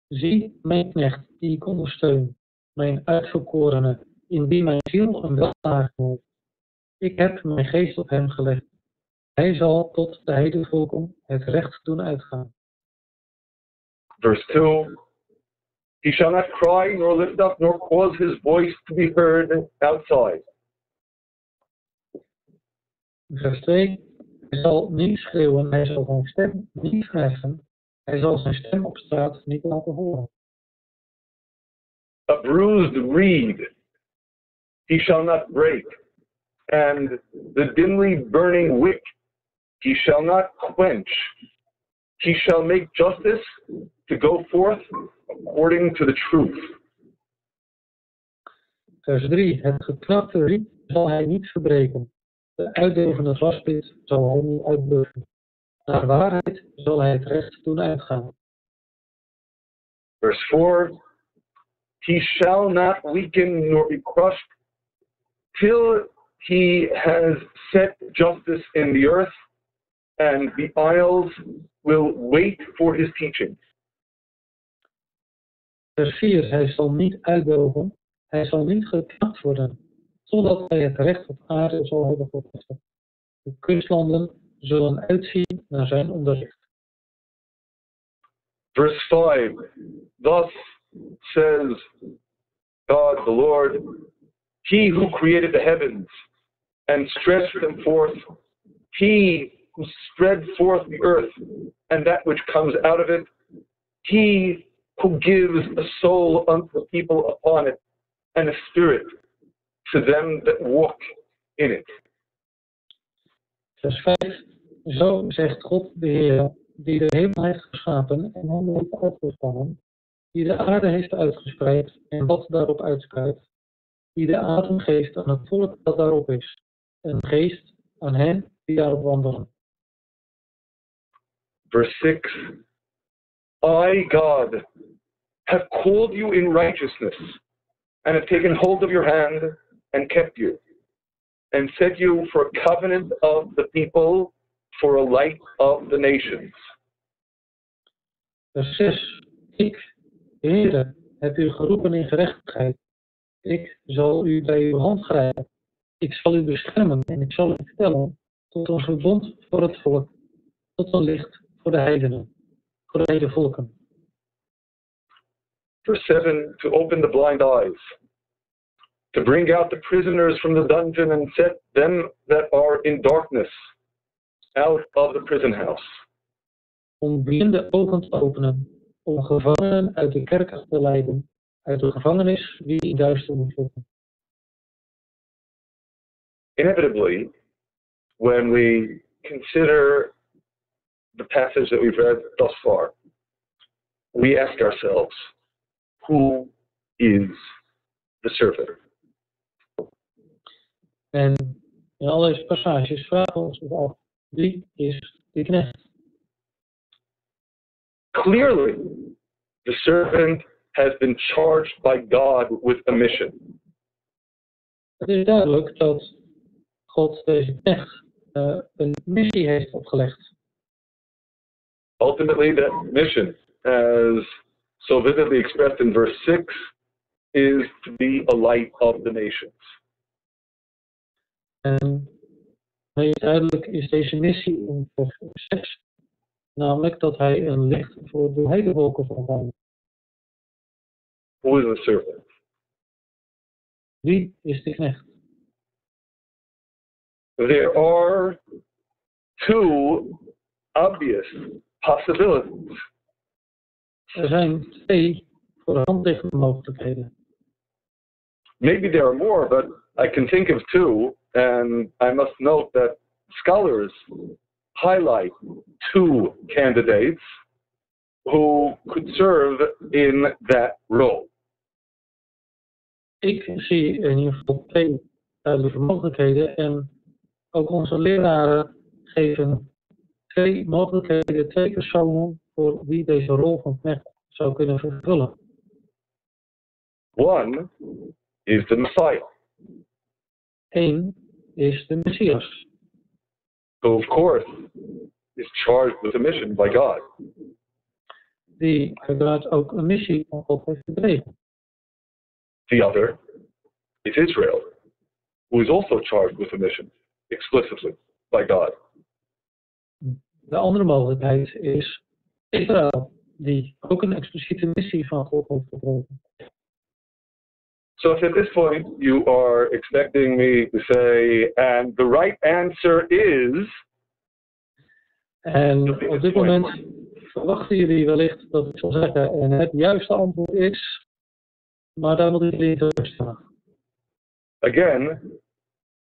[SPEAKER 2] Zie mijn knecht die ik ondersteun, mijn uitverkorene, in wie mijn ziel een weldadigheid heeft. Ik heb mijn geest op hem gelegd. Hij zal tot de heidenvolken het recht doen uitgaan.
[SPEAKER 1] Verse 2 He shall not cry, nor lift up, nor cause his voice to be heard outside.
[SPEAKER 2] Vers 2. Hij zal niet schreeuwen, hij zal zijn stem niet verheffen. Hij zal zijn stem op straat niet laten horen.
[SPEAKER 1] A bruised reed he shall not break, and the dimly burning wick he shall not quench. He shall make justice to go forth according to the truth.
[SPEAKER 2] Vers 3. Het geknapte riet zal hij niet verbreken. De uitdovende vlaspit zal hij niet uitbluffen. Naar waarheid zal hij het recht doen uitgaan.
[SPEAKER 1] Verse 4 He shall not weaken nor be crushed till he has set justice in the earth, and the isles will wait for his teaching.
[SPEAKER 2] Vers 4. Hij zal niet uitdoven. Hij zal niet geknapt worden. Totdat hij het recht op aarde zal hebben gevestigd. De kustlanden zullen uitzien naar zijn onderricht.
[SPEAKER 1] Verse 5 Thus says God the Lord, He who created the heavens and stretched them forth, He who spread forth the earth and that which comes out of it, He who gives a soul unto the people upon it, and a spirit to them that walk in it.
[SPEAKER 2] Vers 5. Zo zegt God de Heer, die de hemel heeft geschapen en hem heeft die de aarde heeft uitgespreid en wat daarop uitspreidt, die de adem geeft aan het volk dat daarop is, en geest aan hen die daarop wandelen.
[SPEAKER 1] Verse 6 I, God, have called you in righteousness, and have taken hold of your hand and kept you, and set you for a covenant of the people, for a light of the nations.
[SPEAKER 2] Vers 6. Ik, de Heer, heb u geroepen in gerechtigheid. Ik zal u bij uw hand grijpen. Ik zal u beschermen en ik zal u stellen tot een verbond voor het volk, tot een licht voor de heidenen, voor de hele volken.
[SPEAKER 1] Verse 7 To open the blind eyes, to bring out the prisoners from the dungeon and set them that are in darkness out of the prison house.
[SPEAKER 2] Om blinde ogen te openen, om gevangenen uit de kerker te leiden, uit de gevangenis die in duisternis zitten.
[SPEAKER 1] Inevitably, when we consider the passage that we've read thus far, we ask ourselves, who is the servant?
[SPEAKER 2] En in al deze passages vragen we ons af, wie is de knecht?
[SPEAKER 1] Clearly, the servant has been charged by God with a mission.
[SPEAKER 2] Het is duidelijk dat God deze knecht eh, een missie heeft opgelegd.
[SPEAKER 1] Ultimately, that mission, as so vividly expressed in verse 6, is to be a light of the nations.
[SPEAKER 2] En meest duidelijk is deze missie in vers 6, namelijk dat hij een licht voor de hele volken zal.
[SPEAKER 1] Who is the servant?
[SPEAKER 2] Wie is de knecht?
[SPEAKER 1] There are two obvious possibilities.
[SPEAKER 2] Er zijn twee voor de hand liggende mogelijkheden.
[SPEAKER 1] Maybe there are more, but I can think of two, and I must note that scholars highlight two candidates who could serve in that role.
[SPEAKER 2] Ik zie in ieder geval twee duidelijke mogelijkheden en ook onze leraren geven twee mogelijkheden, twee personen voor wie deze rol van knecht zou kunnen vervullen.
[SPEAKER 1] One is the Messiah,
[SPEAKER 2] Eén is de Messias,
[SPEAKER 1] who, of course, is charged with a mission by God.
[SPEAKER 2] die uiteraard ook een missie van God heeft gekregen.
[SPEAKER 1] The other is Israel, who is also charged with a mission explicitly by God.
[SPEAKER 2] De andere mogelijkheid is Israël, die ook een expliciete missie van God heeft gekregen.
[SPEAKER 1] So if at this point you are expecting me to say, and the right answer is,
[SPEAKER 2] En op dit moment verwachten jullie wellicht dat ik zal zeggen, en het juiste antwoord is, maar daar moet ik jullie teleurstellen.
[SPEAKER 1] again,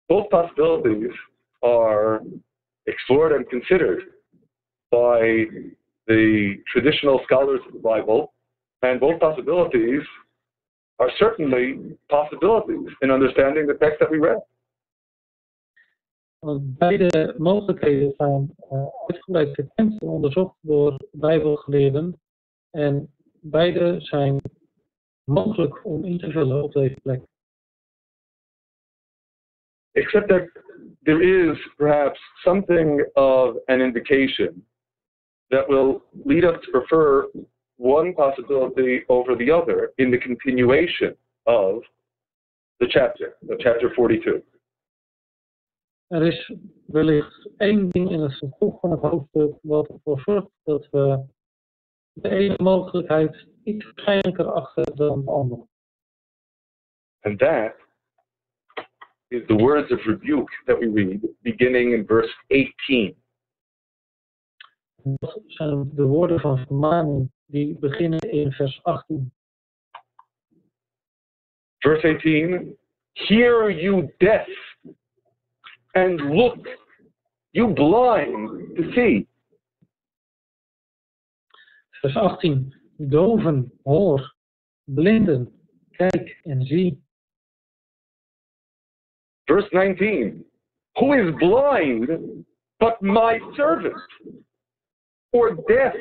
[SPEAKER 1] Both possibilities are explored and considered by the traditional scholars of the Bible, and both possibilities are certainly possibilities in understanding the text that we read.
[SPEAKER 2] Beide mogelijkheden zijn uh, uitgebreid gekend en onderzocht door Bijbelgeleerden. En beide zijn mogelijk om in te vullen op deze plek.
[SPEAKER 1] Except that there is perhaps something of an indication that will lead us to prefer one possibility over the other in the continuation of the chapter, of chapter 42.
[SPEAKER 2] Er is wellicht één ding in het vervolg van het hoofdstuk wat ervoor zorgt dat we de ene mogelijkheid iets waarschijnlijker achter dan de andere.
[SPEAKER 1] And that is the words of rebuke that we read beginning in verse 18.
[SPEAKER 2] Dat zijn de woorden van vermaning die beginnen in vers 18.
[SPEAKER 1] Verse 18 Hear you deaf, and look, you blind, to see.
[SPEAKER 2] Vers 18. Doven, hoor, blinden, kijk en zie.
[SPEAKER 1] Verse 19 Who is blind but my servant, or deaf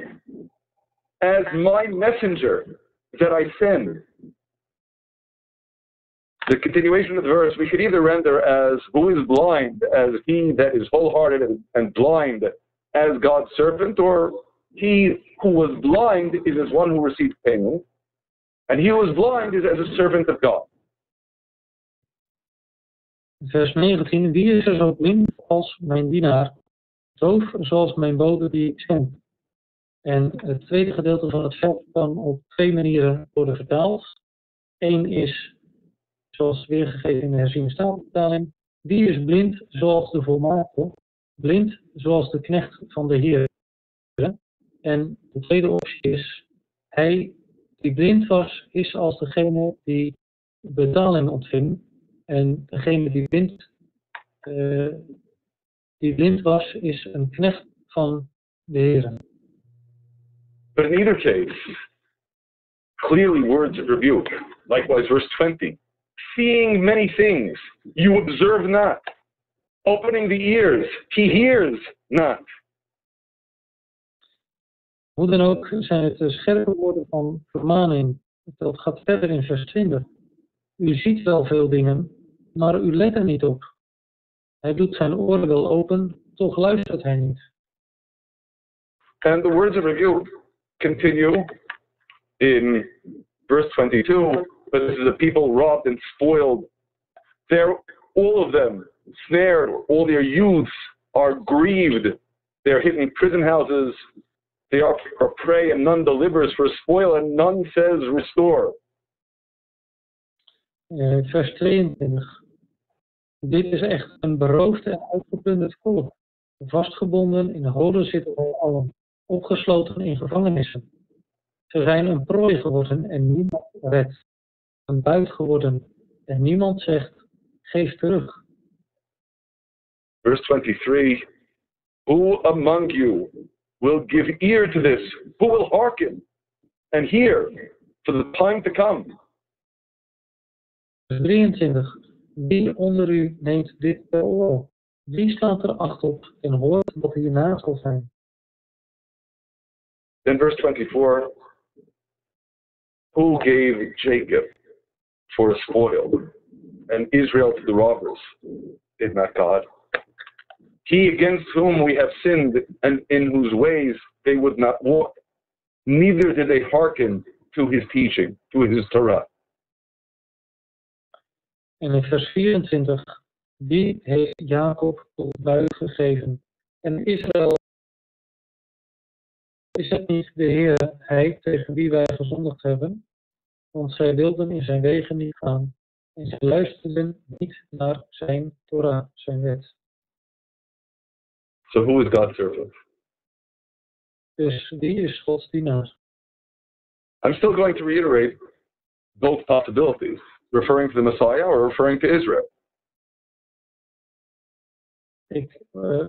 [SPEAKER 1] as my messenger that I send? The continuation of the verse we could either render as who is blind as he that is wholehearted and, blind as God's servant, or he who was blind is as one who received payment, and he who was blind is as a servant of God.
[SPEAKER 2] Vers 19. Wie is er zo blind als mijn dienaar, doof zoals mijn bode die ik zend? En het tweede gedeelte van het vers kan op twee manieren worden vertaald. Eén is, zoals weergegeven in de herziene staalvertaling, wie is blind zoals de volmaakte, blind zoals de knecht van de Heer. En de tweede optie is, hij die blind was, is als degene die betaling ontving. En degene die blind, uh, die blind was, is een knecht van de Heer.
[SPEAKER 1] But in either case, clearly words of rebuke. Likewise, verse 20. Seeing many things, you observe not. Opening the ears, he hears not.
[SPEAKER 2] Hoe dan ook zijn het scherpe woorden van vermaning. Dat gaat verder in vers 20. U ziet wel veel dingen, maar u let er niet op. Hij doet zijn oren wel open, toch luistert hij niet.
[SPEAKER 1] And the words of rebuke continue in verse 22. But this is a people robbed and spoiled. They're all of them snared, all their youths are grieved. They're hidden in prison houses. They are for prey, and none delivers for spoil, and none says restore.
[SPEAKER 2] Uh, vers 22. Dit is echt een beroofd en uitgeplunderd volk. Vastgebonden in holen zitten wij allen, opgesloten in gevangenissen. Ze zijn een prooi geworden en niemand redt. Een buit geworden en niemand zegt, geef terug.
[SPEAKER 1] Verse 23 Who among you will give ear to this? Who will hearken and hear for the time to come?
[SPEAKER 2] Vers 23. Wie onder u neemt dit oor? Wie slaat er acht op en hoort wat hierna zal zijn?
[SPEAKER 1] Then verse 24 Who gave Jacob for a spoil and Israel to the robbers? Did not God? He against whom we have sinned and in whose ways they would not walk, neither did they hearken to his teaching, to his Torah.
[SPEAKER 2] En in vers 24. Die heeft Jacob tot buit gegeven. En Israël is het niet de Heer, hij tegen wie wij gezondigd hebben, want zij wilden in zijn wegen niet gaan en zij luisterden niet naar zijn Torah, zijn wet.
[SPEAKER 1] So who is God's servant?
[SPEAKER 2] Dus wie is Gods dienaar?
[SPEAKER 1] I'm still going to reiterate both possibilities, referring to the Messiah or referring to Israel.
[SPEAKER 2] ik uh,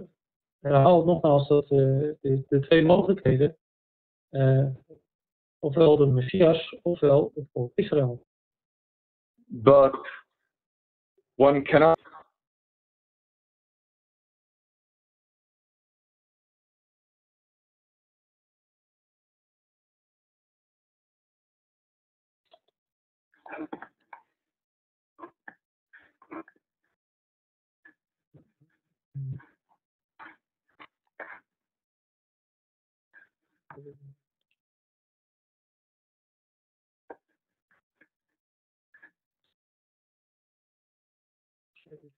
[SPEAKER 2] herhaal nogmaals dat uh, de, de, twee mogelijkheden, uh, ofwel de Messias ofwel het volk Israël.
[SPEAKER 1] But one cannot Şöyle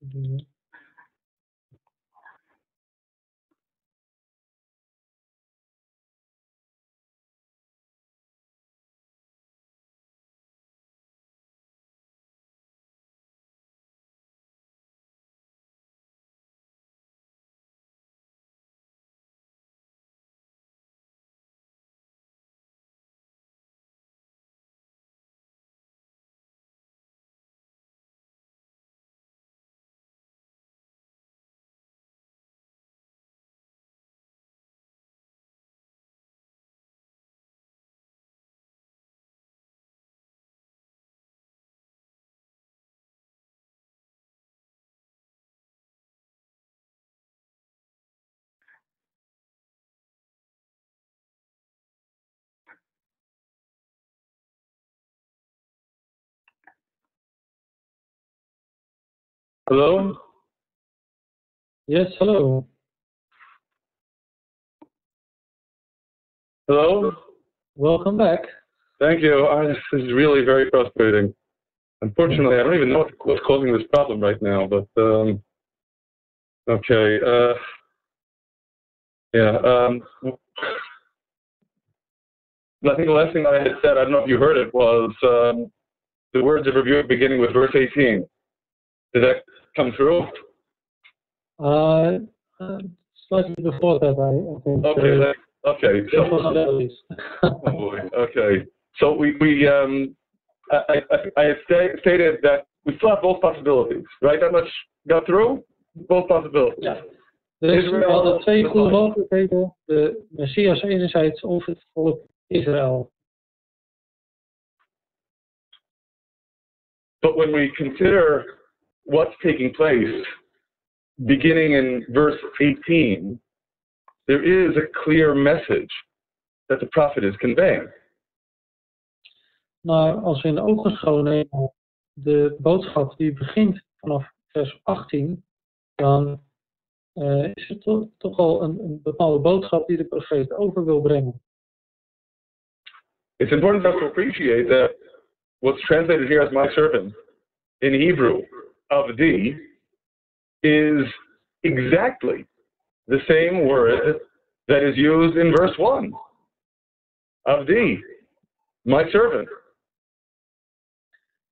[SPEAKER 1] Hello?
[SPEAKER 2] Yes, hello.
[SPEAKER 1] Hello?
[SPEAKER 2] Welcome back.
[SPEAKER 1] Thank you. Uh, this is really very frustrating. Unfortunately, I don't even know what's causing this problem right now, but, um, okay, uh, yeah, um, I think the last thing I had said, I don't know if you heard it, was um, the words of review beginning with verse 18. Did that come through?
[SPEAKER 2] Uh, uh, slightly before that, I, I think.
[SPEAKER 1] Okay, that, okay. So, [laughs] oh boy, okay. So we, we um, I, I, I had stated that we still have both possibilities, right? That much got through? Both possibilities.
[SPEAKER 2] Ja. Dus we
[SPEAKER 1] Israël-
[SPEAKER 2] hadden twee goede mogelijkheden. De Messias enerzijds of het volk Israël.
[SPEAKER 1] But when we consider what's taking place, beginning in verse 18, there is a clear message that the prophet is conveying.
[SPEAKER 2] Maar als we in de ogenschouw nemen de boodschap die begint vanaf vers 18, dan eh, is het toch, toch al een, een bepaalde boodschap die de profeet over wil brengen.
[SPEAKER 1] It's important for us to appreciate that what's translated here as my servant in Hebrew, avdi, is exactly the same word that is used in verse 1. Avdi, my servant.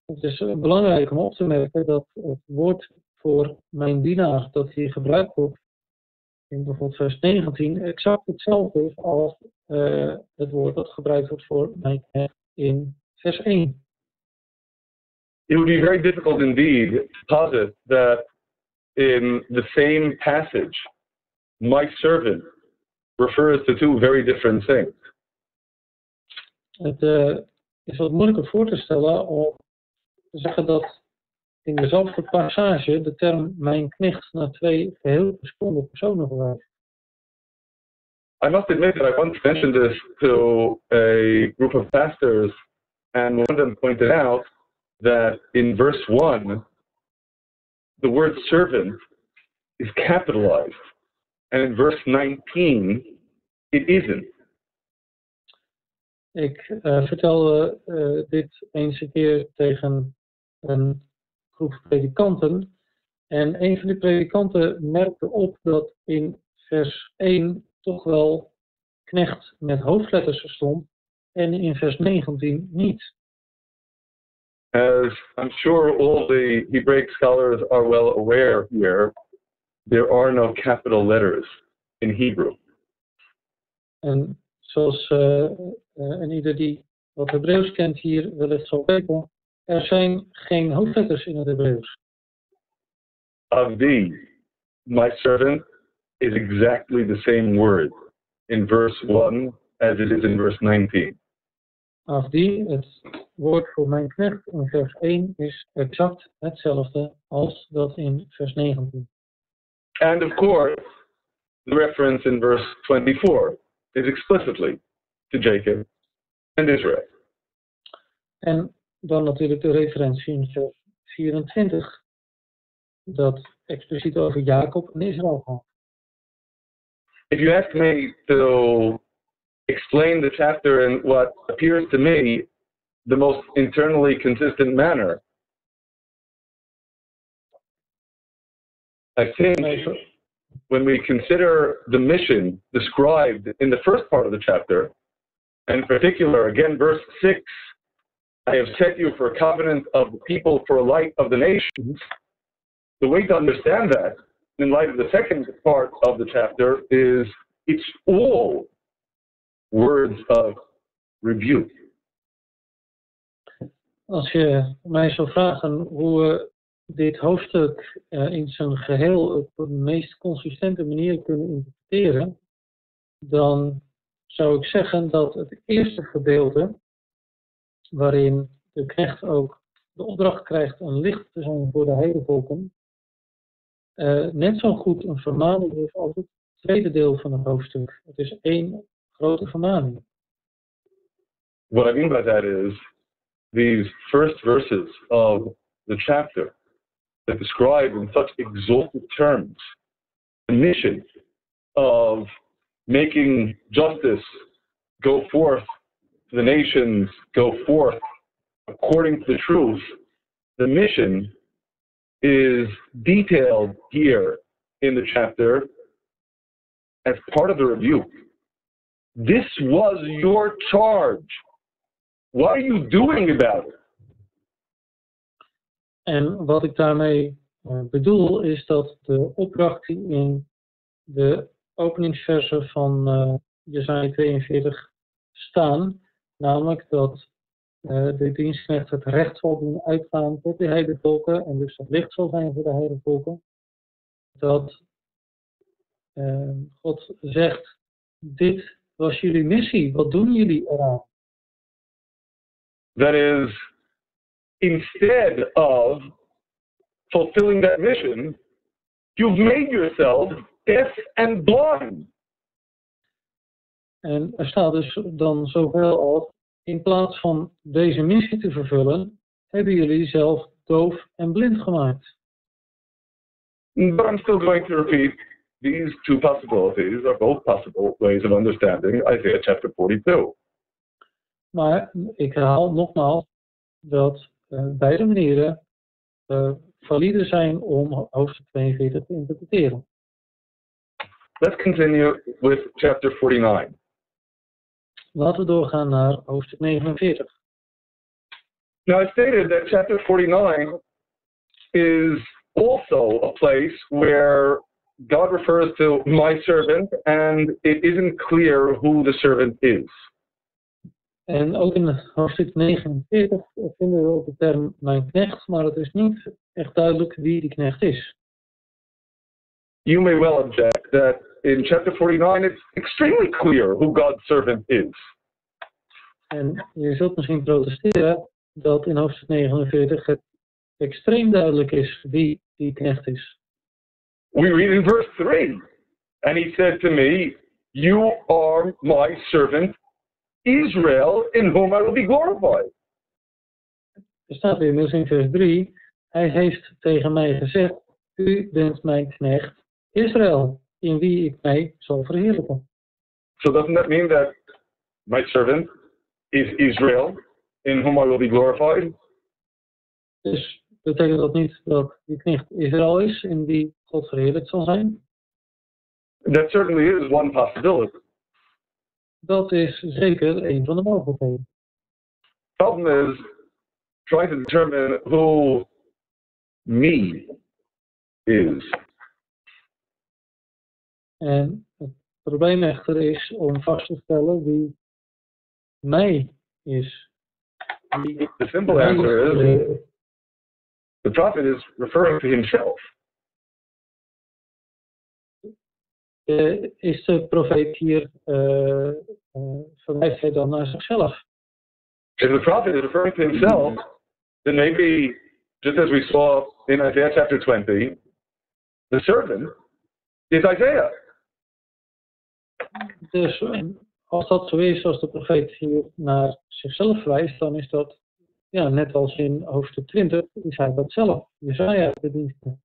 [SPEAKER 2] Het is belangrijk om op te merken dat het woord voor mijn dienaar dat hier gebruikt wordt in bijvoorbeeld vers 19 exact hetzelfde is als eh, het woord dat gebruikt wordt voor mijn in vers 1.
[SPEAKER 1] It would be very difficult indeed to posit that in the same passage, my servant refers to two very different things.
[SPEAKER 2] Het eh, is wat moeilijker voor te stellen om te zeggen dat in dezelfde passage de term mijn knecht naar twee geheel verschillende personen verwijst.
[SPEAKER 1] I must admit that I once mentioned this to a group of pastors, and one of them pointed out that in verse 1, the word servant is capitalized, and in verse 19, it isn't.
[SPEAKER 2] Ik eh, vertelde eh, dit eens een keer tegen een groep predikanten. En een van die predikanten merkte op dat in vers 1 toch wel knecht met hoofdletters stond en in vers 19 niet.
[SPEAKER 1] As I'm sure all the Hebraic scholars are well aware here, there are no capital letters in Hebrew.
[SPEAKER 2] En zoals eh, eh, en ieder die wat Hebreeuws kent hier wellicht zal weten, er zijn geen hoofdletters in het Hebreeuws.
[SPEAKER 1] Avdi my servant is exactly the same word in verse 1 as it is in verse 19.
[SPEAKER 2] Avdi, het woord voor mijn knecht in vers 1 is exact hetzelfde als dat in vers 19.
[SPEAKER 1] And of course, the reference in verse 24 is explicitly to Jacob and Israel.
[SPEAKER 2] En dan natuurlijk de referentie in vers 24, dat expliciet over Jacob en Israël gaat.
[SPEAKER 1] If you ask me to explain the chapter in what appears to me the most internally consistent manner, I think when we consider the mission described in the first part of the chapter, and in particular, again, verse 6, I have set you for a covenant of the people for a light of the nations. The way to understand that, in light of the second part of the chapter, is it's all words of rebuke.
[SPEAKER 2] Als je mij zou vragen hoe we dit hoofdstuk uh, in zijn geheel op de meest consistente manier kunnen interpreteren, dan zou ik zeggen dat het eerste gedeelte, waarin de knecht ook de opdracht krijgt een licht te zijn voor de hele volken, uh, net zo goed een vermaning is als het tweede deel van het hoofdstuk. Het is één grote vermaning.
[SPEAKER 1] What I mean by that is these first verses of the chapter that describe in such exalted terms the mission of making justice go forth to the nations, go forth according to the truth. The mission is detailed here in the chapter as part of the rebuke. This was your charge. What are you doing about it?
[SPEAKER 2] En wat ik daarmee uh, bedoel is dat de opdracht die in de openingsversen van uh, Jesaja 42 staan, namelijk dat uh, de dienstknecht het recht zal doen uitgaan tot de hele volken en dus het licht zal zijn voor de hele volken, dat God zegt, dit was jullie missie, wat doen jullie eraan?
[SPEAKER 1] That is, instead of fulfilling that mission, you've made yourself deaf and blind.
[SPEAKER 2] En er staat dus dan zoveel als, in plaats van deze missie te vervullen, hebben jullie zelf doof en blind gemaakt.
[SPEAKER 1] But I'm still going to repeat, these two possibilities are both possible ways of understanding Isaiah chapter 42.
[SPEAKER 2] Maar ik herhaal nogmaals dat uh, beide manieren uh, valide zijn om hoofdstuk 42 te interpreteren.
[SPEAKER 1] Let's continue with chapter 49.
[SPEAKER 2] Laten we doorgaan naar hoofdstuk 49.
[SPEAKER 1] Now I stated that chapter 49 is also a place where God refers to my servant and it isn't clear who the servant is.
[SPEAKER 2] En ook in hoofdstuk 49 vinden we ook de term mijn knecht, maar het is niet echt duidelijk wie die knecht is.
[SPEAKER 1] You may well object that in chapter 49 it's extremely clear who God's servant is.
[SPEAKER 2] En je zult misschien protesteren dat in hoofdstuk 49 het extreem duidelijk is wie die knecht is.
[SPEAKER 1] We read in verse 3, and he said to me, You are my servant Israel in whom I will be glorified.
[SPEAKER 2] Er staat in vers 3, hij heeft tegen mij gezegd, u bent mijn knecht Israël, in wie ik mij zal verheerlijken.
[SPEAKER 1] So doesn't that mean that my servant is Israel, in whom I will be glorified?
[SPEAKER 2] Dus betekent dat niet dat die knecht Israël is, in wie God verheerlijkt zal zijn?
[SPEAKER 1] That certainly is one possibility.
[SPEAKER 2] Dat is zeker een van de mogelijkheden.
[SPEAKER 1] Problem is trying to determine who me is.
[SPEAKER 2] En het probleem echter is om vast te stellen wie mij is.
[SPEAKER 1] The simple answer is the prophet is referring to himself.
[SPEAKER 2] Is de profeet hier, eh, eh, verwijst hij dan naar zichzelf?
[SPEAKER 1] If the prophet is referring to himself, then maybe, just as we saw in Isaiah chapter 20, the servant is Isaiah.
[SPEAKER 2] Dus eh, als dat zo is, als de profeet hier naar zichzelf verwijst, dan is dat, ja, net als in hoofdstuk 20, is hij dat zelf. Jezaja de diensten.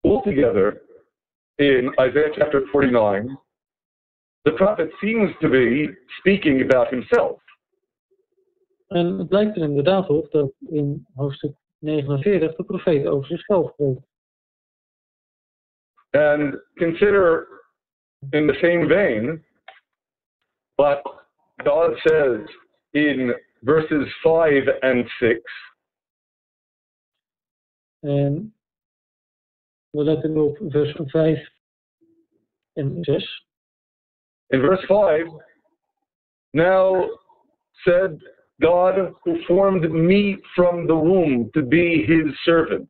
[SPEAKER 1] Altogether, in Isaiah chapter 49, the prophet seems to be speaking about himself.
[SPEAKER 2] En het lijkt er inderdaad op dat in hoofdstuk 49 de profeet over zichzelf spreekt.
[SPEAKER 1] And consider in the same vein what God says in verses 5 and 6
[SPEAKER 2] En we letten op vers 5 en 6.
[SPEAKER 1] In verse 5, now said God who formed me from the womb to be his servant,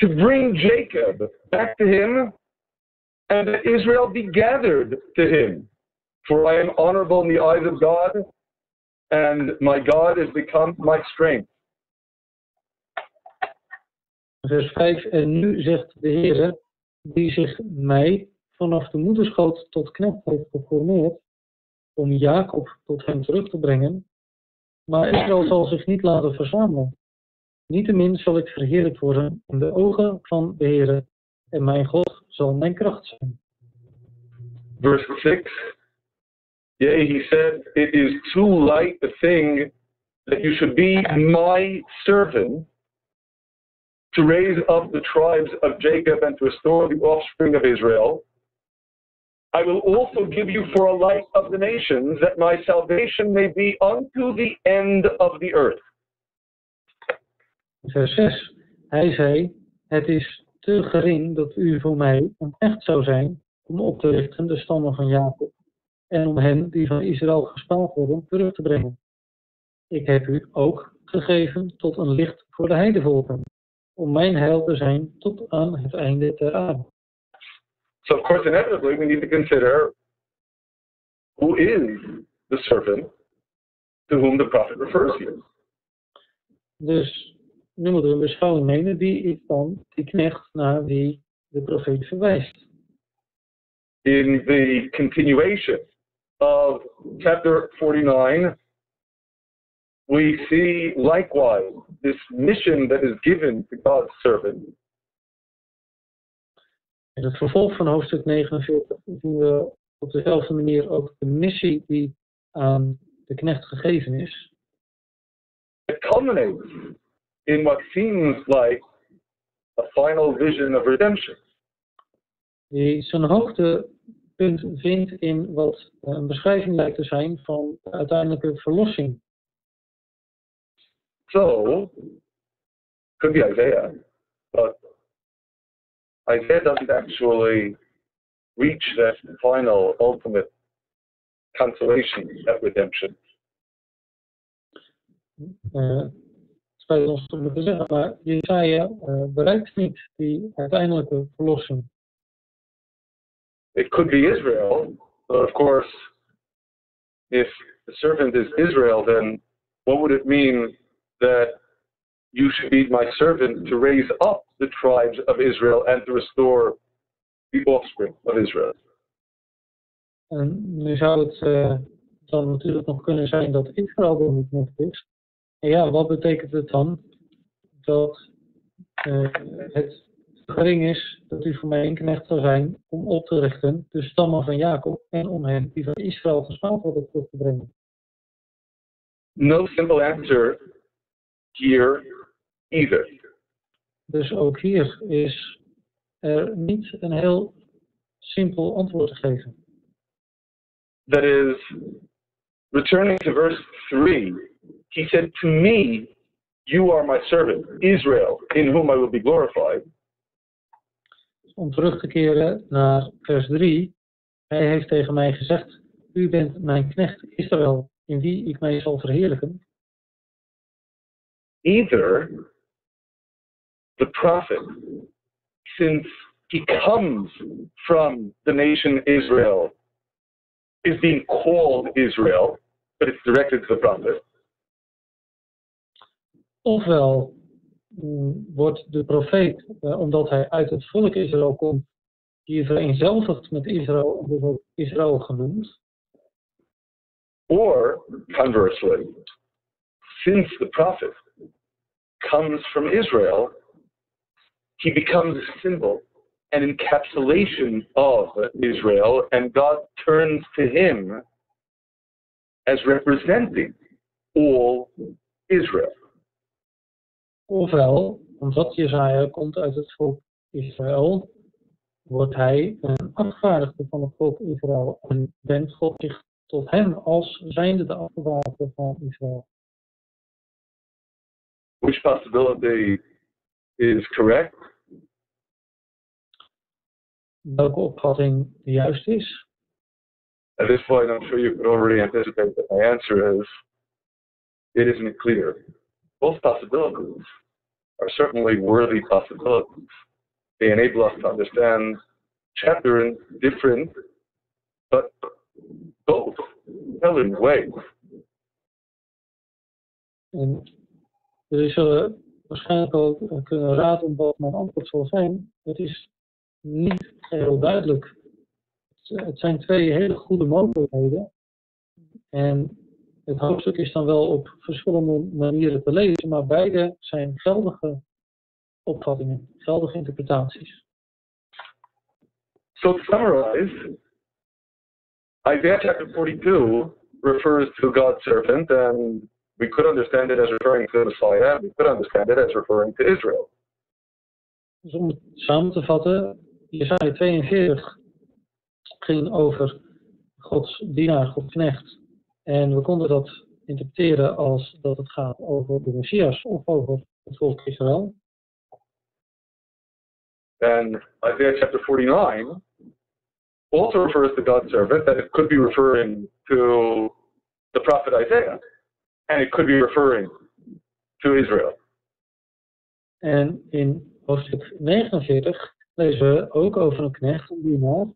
[SPEAKER 1] to bring Jacob back to him, and that Israel be gathered to him. For I am honorable in the eyes of God, and my God has become my strength.
[SPEAKER 2] Vers 5. En nu zegt de Heer, die zich mij vanaf de moederschoot tot knecht heeft geformeerd, om Jacob tot hem terug te brengen. Maar Israël zal zich niet laten verzamelen. Niettemin zal ik verheerlijkt worden in de ogen van de Heer, en mijn God zal mijn kracht zijn.
[SPEAKER 1] Verse 6 Yea, he said, It is too light a thing that you should be my servant to raise up the tribes of Jacob and to restore the offspring of Israel. I will also give you for a light of the nations, that my salvation may be unto the end of the earth.
[SPEAKER 2] Vers 6. Hij zei, het is te gering dat u voor mij een knecht zou zijn om op te richten de stammen van Jacob en om hen die van Israël gespaald worden terug te brengen. Ik heb u ook gegeven tot een licht voor de heidevolken, om mijn heil te zijn tot aan het einde der aarde.
[SPEAKER 1] So, of course, inevitably, we need to consider who is the servant to whom the prophet refers here.
[SPEAKER 2] Dus nu moeten we een beschouwing nemen, wie is dan die knecht naar wie de profeet verwijst.
[SPEAKER 1] In the continuation of chapter 49, we see likewise this mission that is given to God's servant.
[SPEAKER 2] In het vervolg van hoofdstuk 49 zien we op dezelfde manier ook de missie die aan de knecht gegeven is.
[SPEAKER 1] It culminates in what seems like a final vision of redemption.
[SPEAKER 2] Die zijn hoogtepunt vindt in wat een beschrijving lijkt te zijn van de uiteindelijke verlossing.
[SPEAKER 1] So, could be Isaiah, but Isaiah doesn't actually reach that final, ultimate consolation, that redemption.
[SPEAKER 2] Spijt ons om het te zeggen, maar Jesaja bereikt niet die uiteindelijke verlossing.
[SPEAKER 1] It could be Israel, but of course, if the servant is Israel, then what would it mean that you should be my servant to raise up the tribes of Israel and to restore the offspring of Israel?
[SPEAKER 2] En nu zou het eh, dan natuurlijk nog kunnen zijn dat Israël er niet knecht is. En ja, wat betekent het dan dat eh, het gering is dat u voor mij een knecht zou zijn om op te richten de stammen van Jacob en om hen die van Israël gespaald worden terug te brengen?
[SPEAKER 1] No simple answer here either.
[SPEAKER 2] Dus ook hier is er niet een heel simpel antwoord te geven.
[SPEAKER 1] That is, returning to verse 3, he said, To me, you are my servant, Israel, in whom I will be glorified.
[SPEAKER 2] Om terug te keren naar vers 3. Hij heeft tegen mij gezegd, u bent mijn knecht Israël, in wie ik mij zal verheerlijken.
[SPEAKER 1] Either the prophet, since he comes from the nation Israel, is being called Israel, but it's directed to the prophet.
[SPEAKER 2] Ofwel mm, wordt de profeet, eh, omdat hij uit het volk Israël komt, hier vereenzelvigd met Israël wordt ook Israël genoemd.
[SPEAKER 1] Or, conversely, since the prophet comes from Israel, he becomes a symbol, an encapsulation of Israel, and God turns to him as representing all Israel.
[SPEAKER 2] Ofwel, omdat Jesaja komt uit het volk Israël, wordt hij een afgevaardigde van het volk Israël en wendt God zich tot hem als zijnde de afgevaardigde van Israël.
[SPEAKER 1] Which possibility is correct?
[SPEAKER 2] Welke opvatting de juiste is?
[SPEAKER 1] At this point, I'm sure you could already anticipate that my answer is it isn't clear. Both possibilities are certainly worthy possibilities. They enable us to understand chapter in different, but both telling ways.
[SPEAKER 2] En jullie zullen waarschijnlijk ook kunnen raden wat mijn antwoord zal zijn. Het is niet heel duidelijk. Het zijn twee hele goede mogelijkheden. En het hoofdstuk is dan wel op verschillende manieren te lezen, maar beide zijn geldige opvattingen, geldige interpretaties.
[SPEAKER 1] So to summarize, Isaiah chapter 42 refers to God's servant, and we could understand it as referring to the Messiah, we could understand it as referring to Israel.
[SPEAKER 2] Dus om het samen te vatten, Jesaja 42 ging over Gods dienaar, Gods knecht. En we konden dat interpreteren als dat het gaat over de Messias of over het volk Israël.
[SPEAKER 1] And Isaiah chapter 49 also refers to God's servant, that it could be referring to the prophet Isaiah, and it could be referring to Israel.
[SPEAKER 2] En in hoofdstuk 49 lezen we ook over een knecht, een dienaar.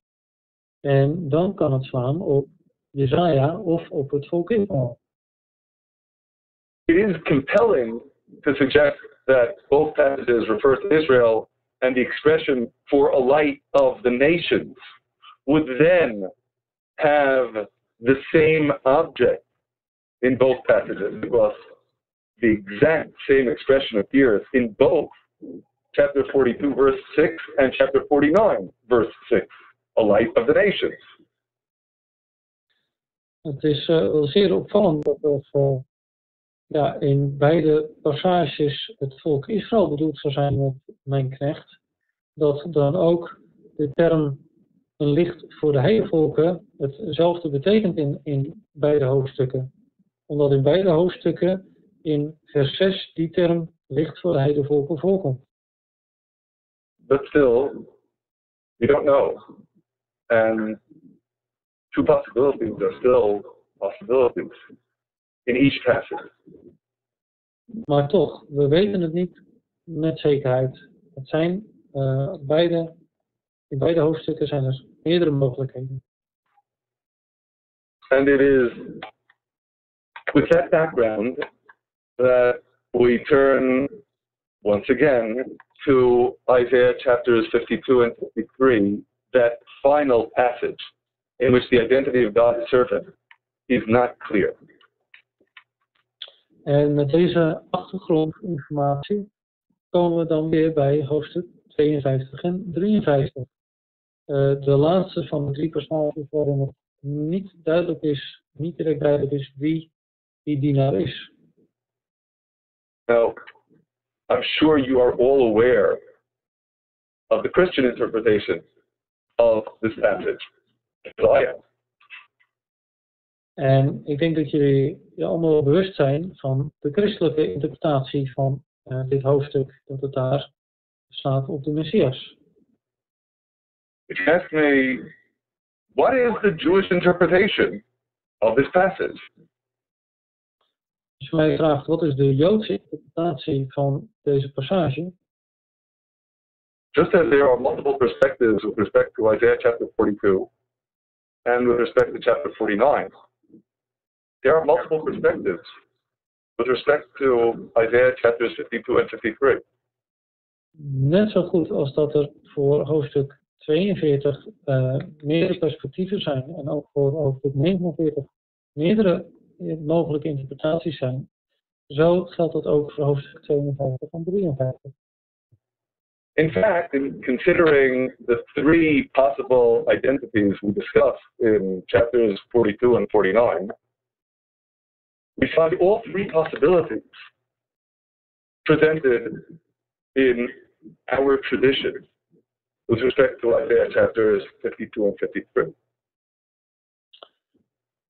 [SPEAKER 2] En dan kan het slaan op Jesaja of op het volk Israël.
[SPEAKER 1] It is compelling to suggest that both passages refer to Israel and the expression for a light of the nations would then have the same object in both passages because the exact same expression appears in both chapter 42 verse 6 and chapter 49 verse 6 a light of the nations
[SPEAKER 2] Het is wel zeer opvallend dat er uh, ja, in beide passages het volk Israël bedoeld zou zijn met mijn knecht. Dat dan ook de term een licht voor de heidevolken hetzelfde betekent in, in beide hoofdstukken. Omdat in beide hoofdstukken in vers 6 die term licht voor de heidevolken voorkomt.
[SPEAKER 1] But still, we don't know. And two possibilities are still possibilities in each passage.
[SPEAKER 2] Maar toch, we weten het niet met zekerheid. Het zijn uh, beide, in beide hoofdstukken zijn er meerdere mogelijkheden.
[SPEAKER 1] And it is with that background that we turn once again to Isaiah chapters 52 and 53, that final passage in which the identity of God's servant is not clear.
[SPEAKER 2] En met deze achtergrondinformatie komen we dan weer bij hoofdstuk 52 en 53. Uh, de laatste van de drie passages waarin het niet duidelijk is, niet direct duidelijk is wie die dienaar is.
[SPEAKER 1] Now, I'm sure you are all aware of the Christian interpretation of this passage. I am.
[SPEAKER 2] En ik denk dat jullie je allemaal bewust zijn van de christelijke interpretatie van uh, dit hoofdstuk, dat het daar staat op de Messias.
[SPEAKER 1] If you ask me, what is the Jewish interpretation of this passage?
[SPEAKER 2] Als je mij vraagt, wat is de Joodse interpretatie van deze passage?
[SPEAKER 1] just as there are multiple perspectives with respect to Isaiah chapter 42 and with respect to chapter 49, there are multiple perspectives with respect to Isaiah chapters 52 and 53.
[SPEAKER 2] Net zo goed als dat er voor hoofdstuk 42 uh, meerdere perspectieven zijn en ook voor hoofdstuk 49 meerdere mogelijke interpretaties zijn, zo geldt dat ook voor hoofdstuk 52 en 53.
[SPEAKER 1] In fact, in considering the three possible identities we discussed in chapters 42 and 49, we find all three possibilities presented in our tradition with respect to Isaiah chapters 52 and 53.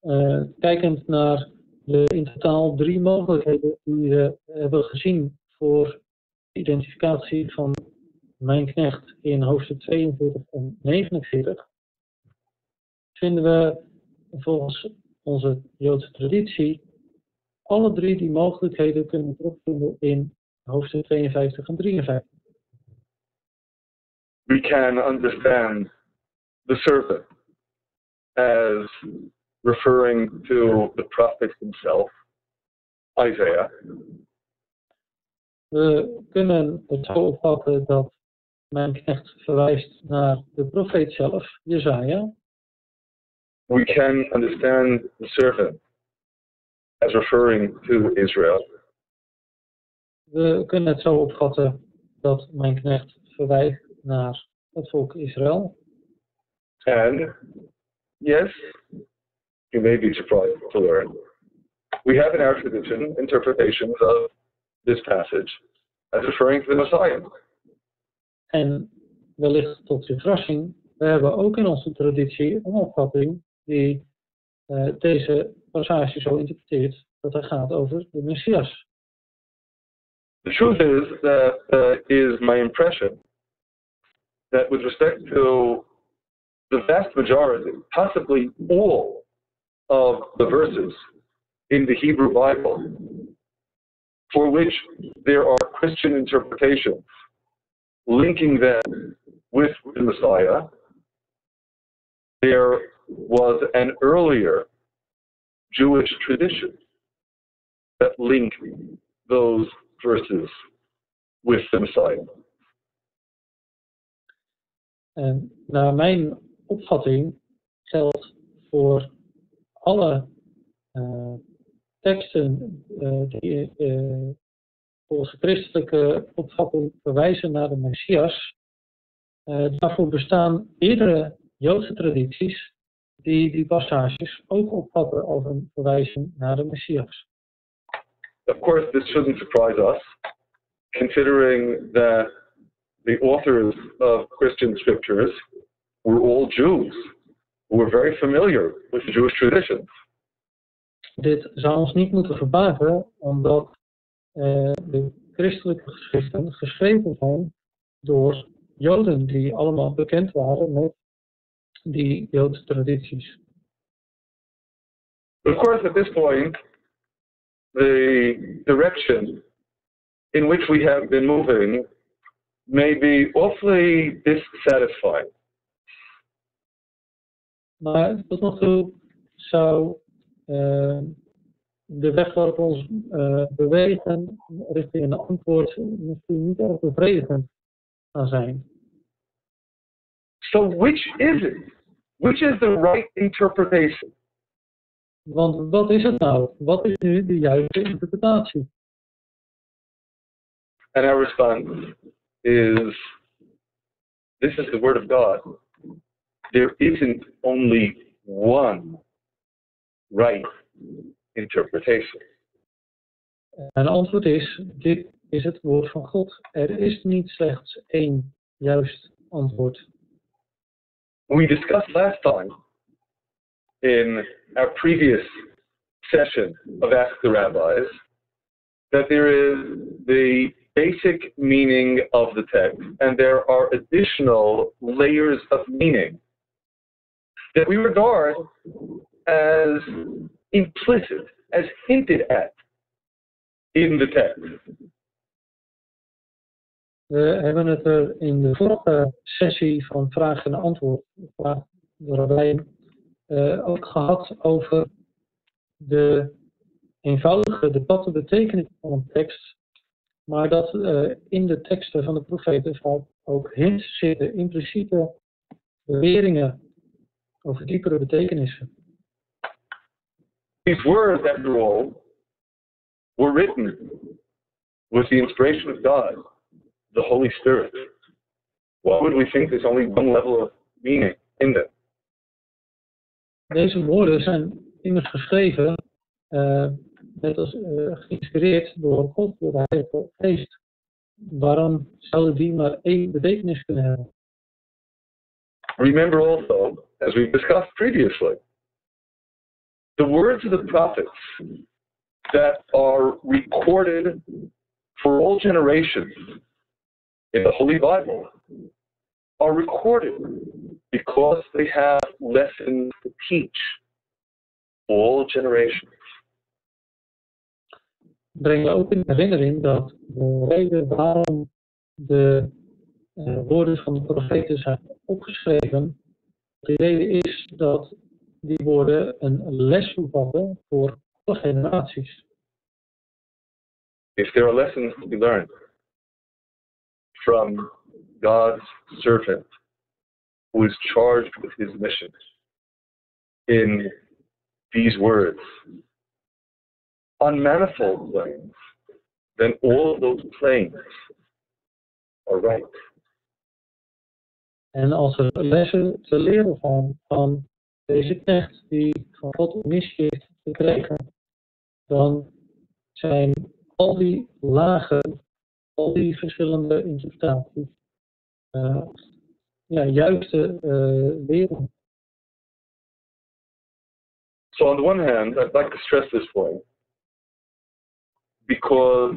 [SPEAKER 2] Uh, kijkend naar de in totaal drie mogelijkheden die we hebben gezien voor identificatie van mijn knecht in hoofdstuk 42 en 49, vinden we volgens onze Joodse traditie alle drie die mogelijkheden kunnen terugvinden in hoofdstuk 52 en 53.
[SPEAKER 1] We can understand the serpent as referring to the prophet himself, Isaiah.
[SPEAKER 2] We kunnen het zo opvatten dat mijn knecht verwijst naar de profeet zelf, Jezaja.
[SPEAKER 1] We can understand the servant as referring to Israel.
[SPEAKER 2] We kunnen het zo opvatten dat mijn knecht verwijst naar het volk Israël.
[SPEAKER 1] And yes, you may be surprised to learn, we have in our tradition interpretations of this passage as referring to the Messiah.
[SPEAKER 2] En wellicht tot je verrassing, we hebben ook in onze traditie een opvatting die uh, deze passage zo interpreteert dat hij gaat over de Messias.
[SPEAKER 1] The truth is that uh, is my impression that with respect to the vast majority, possibly all of the verses in the Hebrew Bible for which there are Christian interpretations linking them with the Messiah, there was an earlier Jewish tradition that linked those verses with the Messiah.
[SPEAKER 2] Um, en naar mijn opvatting geldt voor alle uh, teksten uh, die uh, volgens christelijke opvatting verwijzen naar de Messias. daarvoor bestaan eerdere Joodse tradities die die passages ook opvatten als een verwijzing naar de Messias.
[SPEAKER 1] Of course, this shouldn't surprise us, considering that the authors of Christian scriptures were all Jews were very familiar with the Jewish traditions.
[SPEAKER 2] Dit zou ons niet moeten verbazen, omdat uh, de christelijke geschriften geschreven zijn door Joden die allemaal bekend waren met die Joodse tradities.
[SPEAKER 1] Of course, at this point, the direction in which we have been moving may be awfully dissatisfying.
[SPEAKER 2] Maar tot nog toe zou uh, de weg waarop ons uh, bewegen richting een antwoord misschien niet erg bevredigend gaan zijn.
[SPEAKER 1] So which is it? Which is the right interpretation?
[SPEAKER 2] Want wat is het nou? Wat is nu de juiste interpretatie?
[SPEAKER 1] And our response is this is the word of God. There isn't only one right interpretation.
[SPEAKER 2] En antwoord is, dit is het woord van God. Er is niet slechts één juist antwoord.
[SPEAKER 1] We discussed last time in our previous session of Ask the Rabbis that there is the basic meaning of the text, and there are additional layers of meaning we regard as implicit, as hinted at in the text.
[SPEAKER 2] We hebben het er in de vorige sessie van vraag en antwoord, vraag de Rabijn, uh, ook gehad over de eenvoudige, de betekenis van een tekst, maar dat uh, in de teksten van de profeten vaak ook hints zitten, impliciete beweringen over diepere betekenissen.
[SPEAKER 1] These words, after all, were written with the inspiration of God, the Holy Spirit. Why would we think there's only one level of meaning in them?
[SPEAKER 2] Deze woorden zijn immers geschreven, uh, net als uh, geïnspireerd door God, door de Heilige Geest. Waarom zouden die maar één betekenis kunnen hebben?
[SPEAKER 1] Remember also, as we've discussed previously, the words of the prophets that are recorded for all generations in the Holy Bible are recorded because they have lessons to teach all generations.
[SPEAKER 2] Breng je ook in herinnering dat de reden waarom de uh, woorden van de profeten zijn opgeschreven, de reden is dat die woorden een les bevatten voor alle generaties.
[SPEAKER 1] If there are lessons to be learned from God's servant who is charged with his mission in these words on manifold planes, then all those planes are right.
[SPEAKER 2] En als er lessen te leren van, van deze knecht die van God een missie heeft gekregen, dan zijn al die lagen, al die verschillende interpretaties, uh, ja, juiste uh.
[SPEAKER 1] So on the one hand, I'd like to stress this point because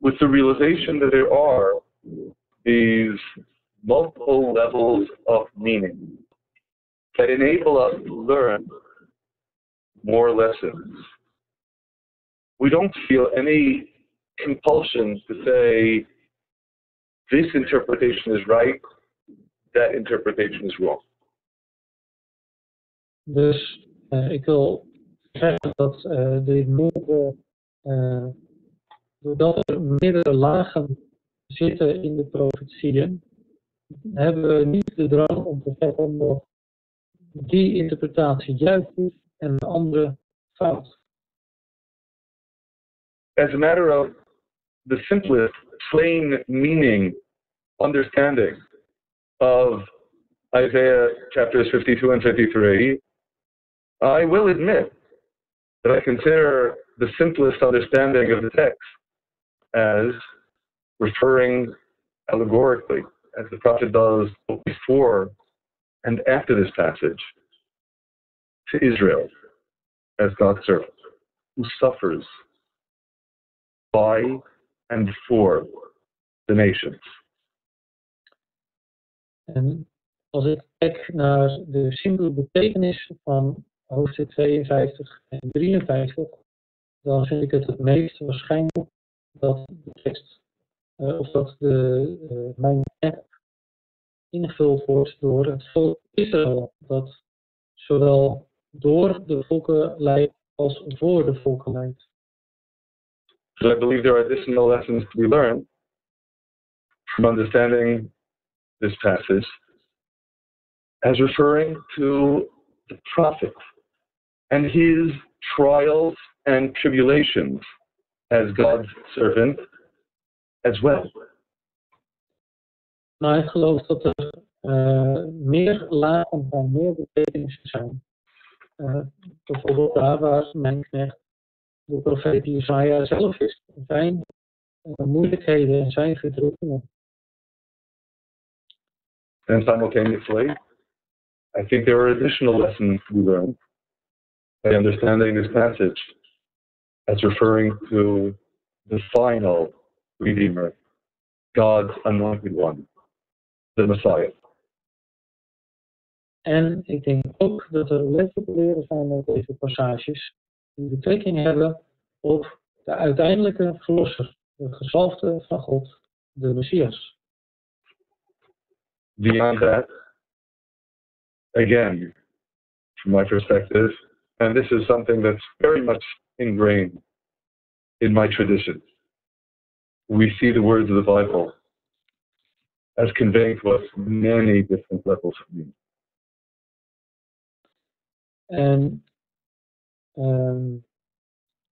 [SPEAKER 1] with the realization that there are these multiple levels of meaning that enable us to learn more lessons. We don't feel any compulsion to say this interpretation is right, that interpretation is wrong.
[SPEAKER 2] Dus uh, ik wil zeggen dat uh, de meerdere, uh, doordat er meerdere lagen zitten in de profetieën, hebben niet de drang om te zeggen dat die interpretatie juist is en een andere fout.
[SPEAKER 1] As a matter of the simplest, plain meaning, understanding of Isaiah chapters 52 and 53, I will admit that I consider the simplest understanding of the text as referring allegorically, as the prophet does before and after this passage, to Israel as God's servant, who suffers by and for the nations.
[SPEAKER 2] En als ik kijk naar de simpele betekenis van hoofdstuk 52 en 53, dan vind ik het het meest waarschijnlijk dat de tekst, of dat de, uh, mijn ingevuld wordt door het volk Israël, dat zowel door de volken leidt als voor de volken leidt.
[SPEAKER 1] So I believe there are additional lessons to be learned from understanding this passage as referring to the prophet and his trials and tribulations as God's servant as well.
[SPEAKER 2] Maar ik geloof dat er uh, meer lagen van meer betekenissen zijn. Uh, bijvoorbeeld daar waar mijn knecht de profeet Jesaja zelf is. Zijn uh, moeilijkheden en zijn verdrukkingen.
[SPEAKER 1] And simultaneously, I think there are additional lessons to be learned by understanding this passage as referring to the final Redeemer, God's anointed one, the Messiah.
[SPEAKER 2] En ik denk ook dat er te leren zijn uit deze passages die betrekking hebben op de uiteindelijke verlosser, de gezalfde van God, de Messias.
[SPEAKER 1] Beyond that, again, from my perspective, and this is something that's very much ingrained in my tradition, we see the words of the Bible as conveying to us many different levels of meaning.
[SPEAKER 2] En ehm,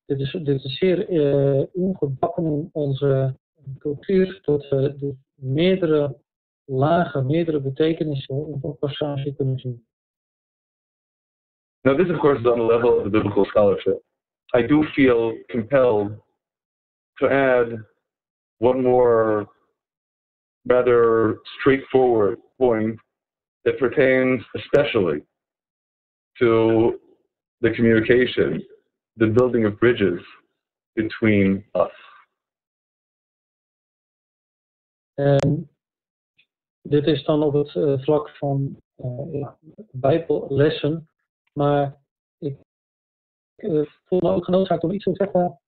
[SPEAKER 2] dit, is, dit is zeer eh, ingebakken in onze cultuur, dat we de meerdere lagen, meerdere betekenissen in een passage kunnen zien.
[SPEAKER 1] Now, this, of course, is on the level of the biblical scholarship. I do feel compelled to add one more rather straightforward point that pertains especially to the communication, the building of bridges between us.
[SPEAKER 2] En dit is dan op het uh, vlak van uh, bijbellessen, maar ik uh, voel me ook genoodzaakt om iets te zeggen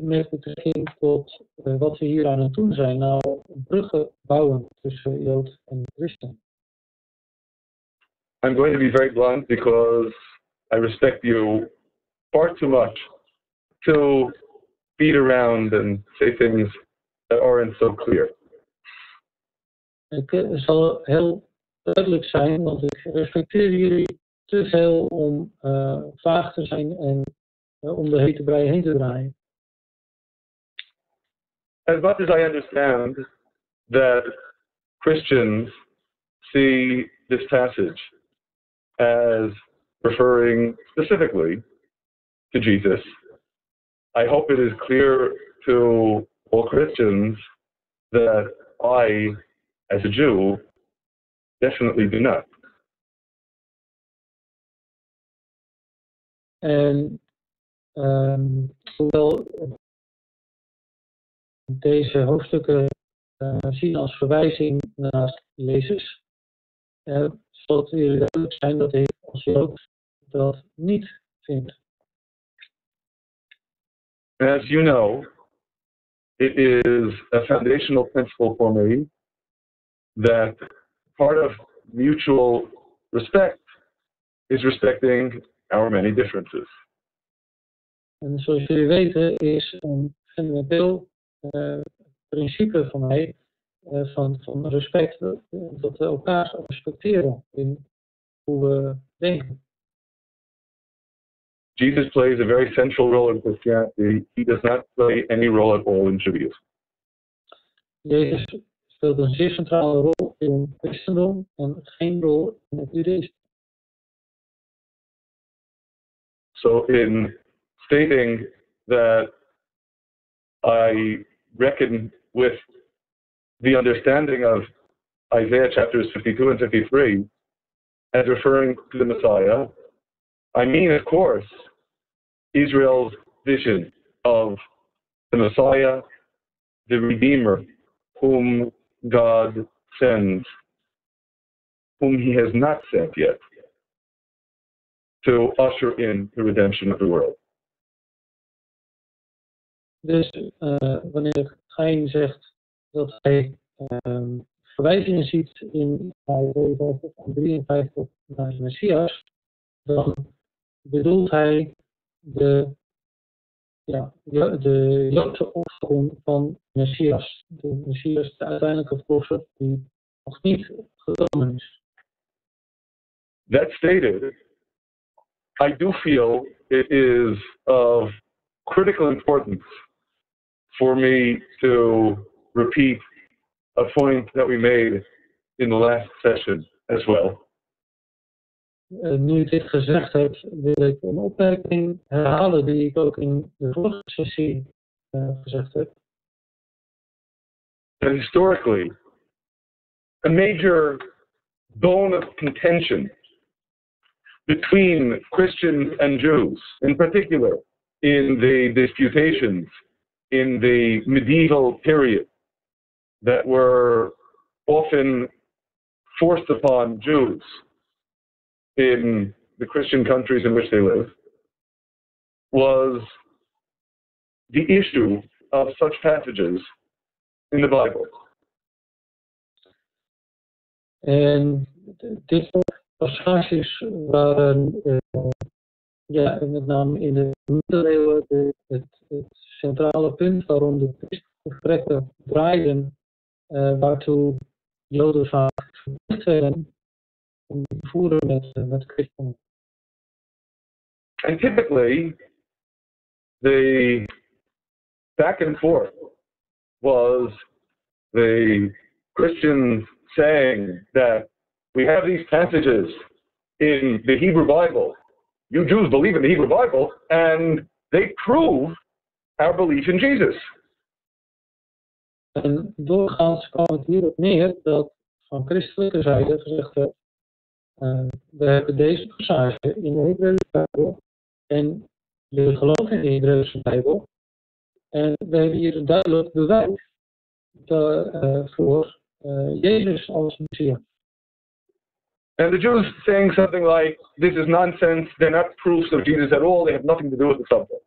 [SPEAKER 2] met betrekking tot wat we hier aan het doen zijn. Nou, bruggen bouwen tussen Jood en Christen.
[SPEAKER 1] I'm going to be very blunt because I respect you far too much to beat around and say things that aren't so clear.
[SPEAKER 2] Ik zal heel duidelijk zijn, want ik respecteer jullie te veel om uh, vaag te zijn en om de hete brei heen te draaien.
[SPEAKER 1] As much as I understand that Christians see this passage as referring specifically to Jesus, I hope it is clear to all Christians that I, as a Jew, definitely do not.
[SPEAKER 2] En um, hoewel deze hoofdstukken uh, zien als verwijzing naar Jezus, uh, zal het jullie duidelijk zijn dat ik als Jood dat niet vind.
[SPEAKER 1] As you know, it is a foundational principle for me that part of mutual respect is respecting our many differences.
[SPEAKER 2] En zoals jullie weten is een fundamenteel uh, principe van mij uh, van, van respect, dat we elkaar respecteren in hoe we denken.
[SPEAKER 1] Jesus plays a very central role in Christianity. He does not play any role at all in Judaism.
[SPEAKER 2] Jezus speelt een zeer centrale rol in het christendom en geen rol in het judaïsme.
[SPEAKER 1] So in stating that I reckon with the understanding of Isaiah chapters 52 and 53 as referring to the Messiah, I mean, of course, Israel's vision of the Messiah, the Redeemer, whom God sends, whom He has not sent yet, to usher in the redemption of the world.
[SPEAKER 2] Dus uh, wanneer Gein zegt dat hij um, verwijzingen ziet in 52 en 53 naar de Messias, dan bedoelt hij de, ja, de Joodse opvolging van Messias. De Messias, de uiteindelijke profet die nog niet gekomen is.
[SPEAKER 1] That stated, I do feel it is of critical importance for me to repeat a point that we made in the last session as well.
[SPEAKER 2] Uh, nu ik dit gezegd heb, wil ik een opmerking herhalen die ik ook in de vorige sessie uh, gezegd heb.
[SPEAKER 1] And historically, a major bone of contention between Christians and Jews, in particular in the disputations in the medieval period that were often forced upon Jews in the Christian countries in which they live was the issue of such passages in the Bible.
[SPEAKER 2] En dit passages waren uh, ja, met name in de middeleeuwen de, het, het, centrale punt waarom de gesprekken draaiden, uh, waartoe Joden vaak verplicht werden om te voeren met, met christenen.
[SPEAKER 1] And typically, the back and forth was the Christians saying that we have these passages in the Hebrew Bible. You Jews believe in the Hebrew Bible, and they prove our belief in Jesus.
[SPEAKER 2] En doorgaans kwam het hierop neer dat van christelijke zijde gezegd werd: uh, we hebben deze passage in de Hebreeuwse Bijbel en we geloven in de Hebreeuwse Bijbel. En we hebben hier een duidelijk bewijs uh, voor uh, Jezus als Messias.
[SPEAKER 1] And the Jews saying something like, this is nonsense, they're not proofs of Jesus at all, they have nothing to do with the subject.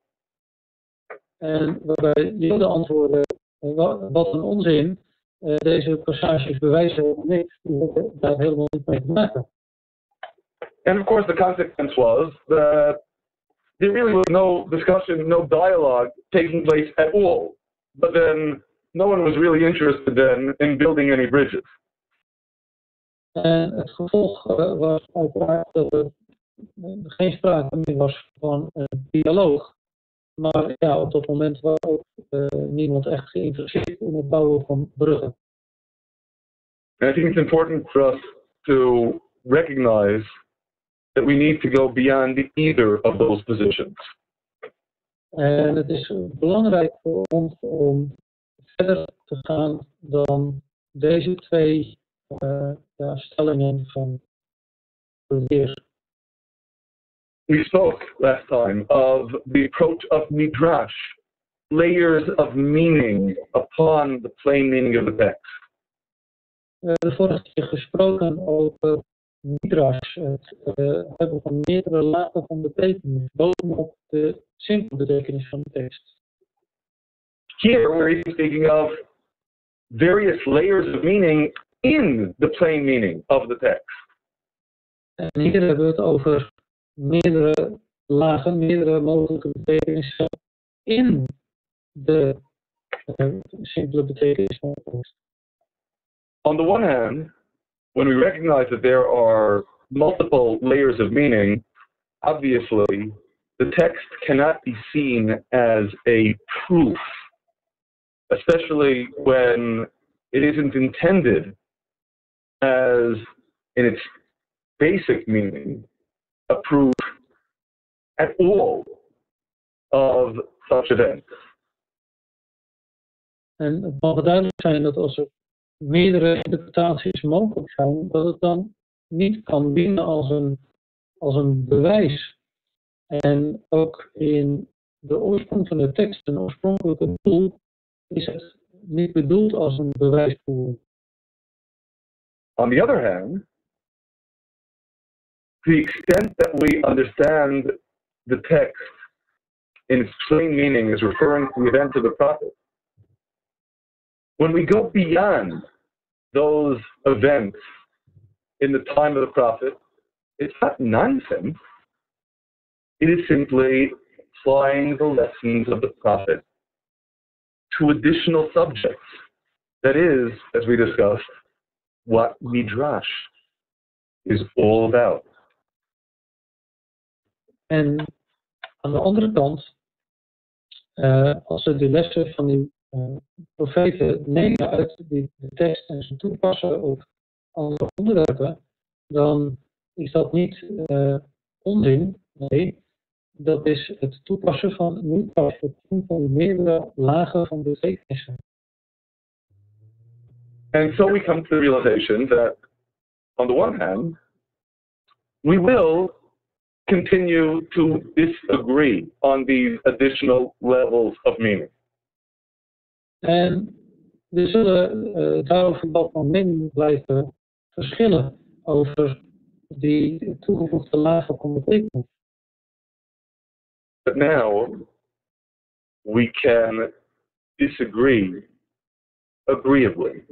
[SPEAKER 2] En waarbij Joden antwoorden, wat een onzin, uh, deze passages bewijzen niks, daar helemaal niet mee te maken.
[SPEAKER 1] And of course the consequence was that there really was no discussion, no dialogue taking place at all. But then no one was really interested then in building any bridges.
[SPEAKER 2] En het gevolg uh, was uiteraard dat er geen sprake meer was van een dialoog. Maar ja, op dat moment was ook uh, niemand echt geïnteresseerd in het bouwen van bruggen.
[SPEAKER 1] I think it's important for us to recognize that we need to go beyond either of those positions.
[SPEAKER 2] En het is belangrijk voor ons om verder te gaan dan deze twee uh, ja, stellingen van de Heer.
[SPEAKER 1] We spoke last time of the approach of midrash, layers of meaning upon the plain meaning of the text.
[SPEAKER 2] We hebben de vorige keer gesproken over midrash, het uh, hebben van meerdere lagen van betekenis bovenop de simpele betekenis van de tekst.
[SPEAKER 1] Here we're speaking of various layers of meaning in the plain meaning of the text.
[SPEAKER 2] En hier hebben we het over meerdere lagen, meerdere mogelijke betekenissen in de uh, simpele betekenis van de tekst.
[SPEAKER 1] On the one hand, when we recognize that there are multiple layers of meaning, obviously the text cannot be seen as a proof especially when it isn't intended as, in its basic meaning, a proof at all of such events.
[SPEAKER 2] En het mag duidelijk zijn dat als er meerdere interpretaties mogelijk zijn, dat het dan niet kan dienen als een, als een bewijs. En ook in de oorsprong van de tekst, een oorspronkelijke doel, is het niet bedoeld als een bewijsvoering.
[SPEAKER 1] On the other hand, to the extent that we understand the text in its plain meaning is referring to the events of the prophet. When we go beyond those events in the time of the prophet, it's not nonsense. It is simply applying the lessons of the prophet to additional subjects. That is, as we discussed, what Midrash is all about.
[SPEAKER 2] En aan de andere kant, uh, als we de lessen van die uh, profeten nemen uit die, de tekst en ze toepassen op andere onderwerpen, dan is dat niet uh, onzin. Nee, dat is het toepassen van het doen van meerdere lagen van betekenissen.
[SPEAKER 1] And so we come to the realization that, on the one hand, we will continue to disagree on these additional levels of meaning.
[SPEAKER 2] En we zullen uh, daarover wel van mening blijven verschillen over die toegevoegde lagen van betekenis.
[SPEAKER 1] But now we can disagree agreeably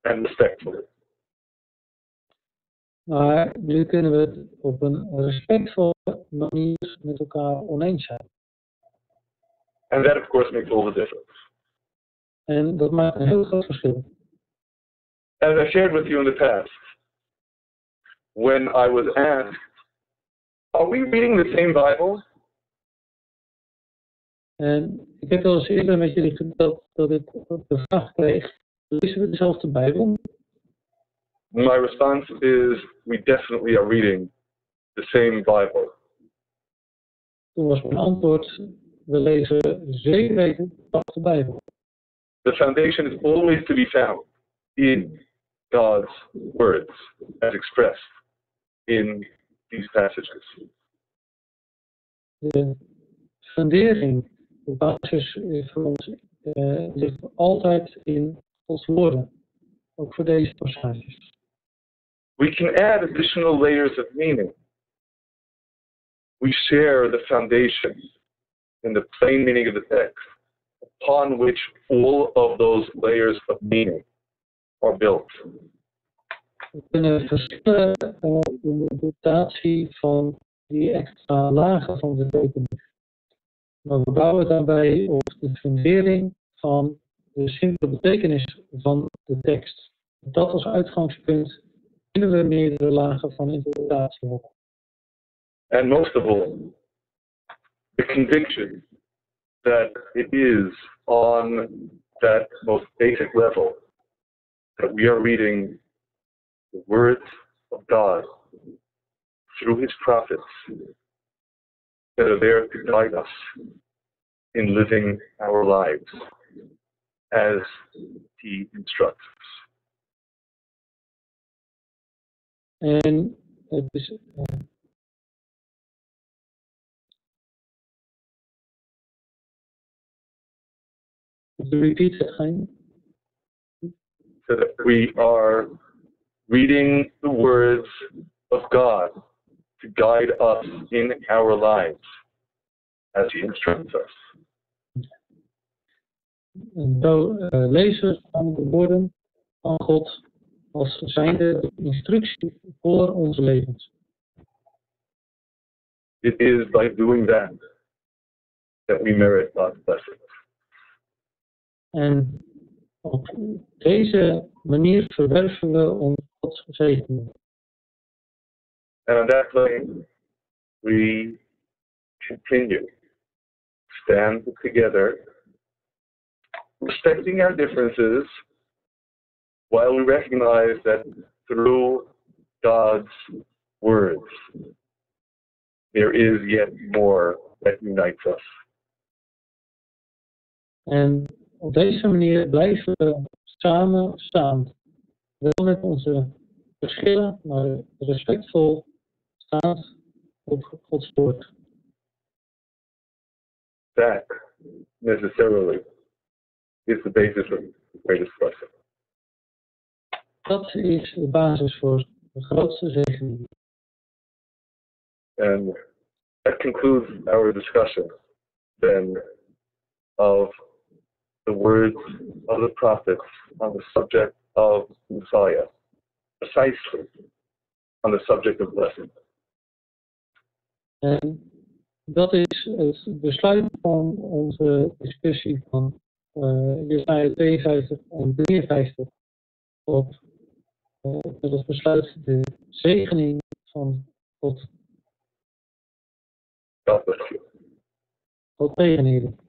[SPEAKER 1] and respectfully.
[SPEAKER 2] Maar nu kunnen we het op een respectvolle manier met elkaar oneens zijn.
[SPEAKER 1] And that, of course, makes all the difference.
[SPEAKER 2] En dat maakt een heel groot verschil.
[SPEAKER 1] As I shared with you in the past, when I was asked, Are we reading the same Bible?
[SPEAKER 2] En ik heb al eens eerder met jullie verteld dat ik de vraag kreeg, lezen we dezelfde Bijbel?
[SPEAKER 1] My response is, We definitely are reading the same Bible.
[SPEAKER 2] Toen was mijn antwoord, we lezen zeker weten dezelfde Bijbel.
[SPEAKER 1] The foundation is always to be found in God's words as expressed in these passages.
[SPEAKER 2] De fundering, de basis is voor ons, eh, ligt altijd in Gods woorden. Ook voor deze passages.
[SPEAKER 1] We can add additional layers of meaning. We share the foundation in the plain meaning of the text, upon which all of those layers of meaning are built.
[SPEAKER 2] We kunnen verschillen in de interpretatie van die extra lagen van betekenis. Maar we bouwen daarbij op de fundering van de simpele betekenis van de tekst. Dat als uitgangspunt kunnen we meerdere lagen van interpretatie hebben.
[SPEAKER 1] And most of all, the conviction that it is on that most basic level that we are reading the words of God through his prophets that are there to guide us in living our lives as he instructs us.
[SPEAKER 2] Uh, en het is. Could you repeat it,
[SPEAKER 1] so that we are reading the words of God to guide us in our lives as He instructs us.
[SPEAKER 2] Eh, lezen van de woorden van God als zijnde de instructie voor onze levens.
[SPEAKER 1] It is by doing that that we merit God's blessing.
[SPEAKER 2] En op deze manier verwerven we ons Gods zegen.
[SPEAKER 1] And on that plane, we continue, stand together, respecting our differences, while we recognize that through God's words, there is yet more that unites us.
[SPEAKER 2] En op deze manier blijven we samen staan. Wel met onze verschillen, maar respectvol staand op Gods woord.
[SPEAKER 1] That necessarily is the basis the greatest blessing.
[SPEAKER 2] Dat is de basis voor de grootste zegen.
[SPEAKER 1] And that concludes our discussion then of the words of the prophets on the subject of Messiah, precisely on the subject of blessing.
[SPEAKER 2] En dat is het besluit van onze discussie van uh, Jesaja 52 en 53 op uh, met het besluit de zegening van God.
[SPEAKER 1] God
[SPEAKER 2] jullie.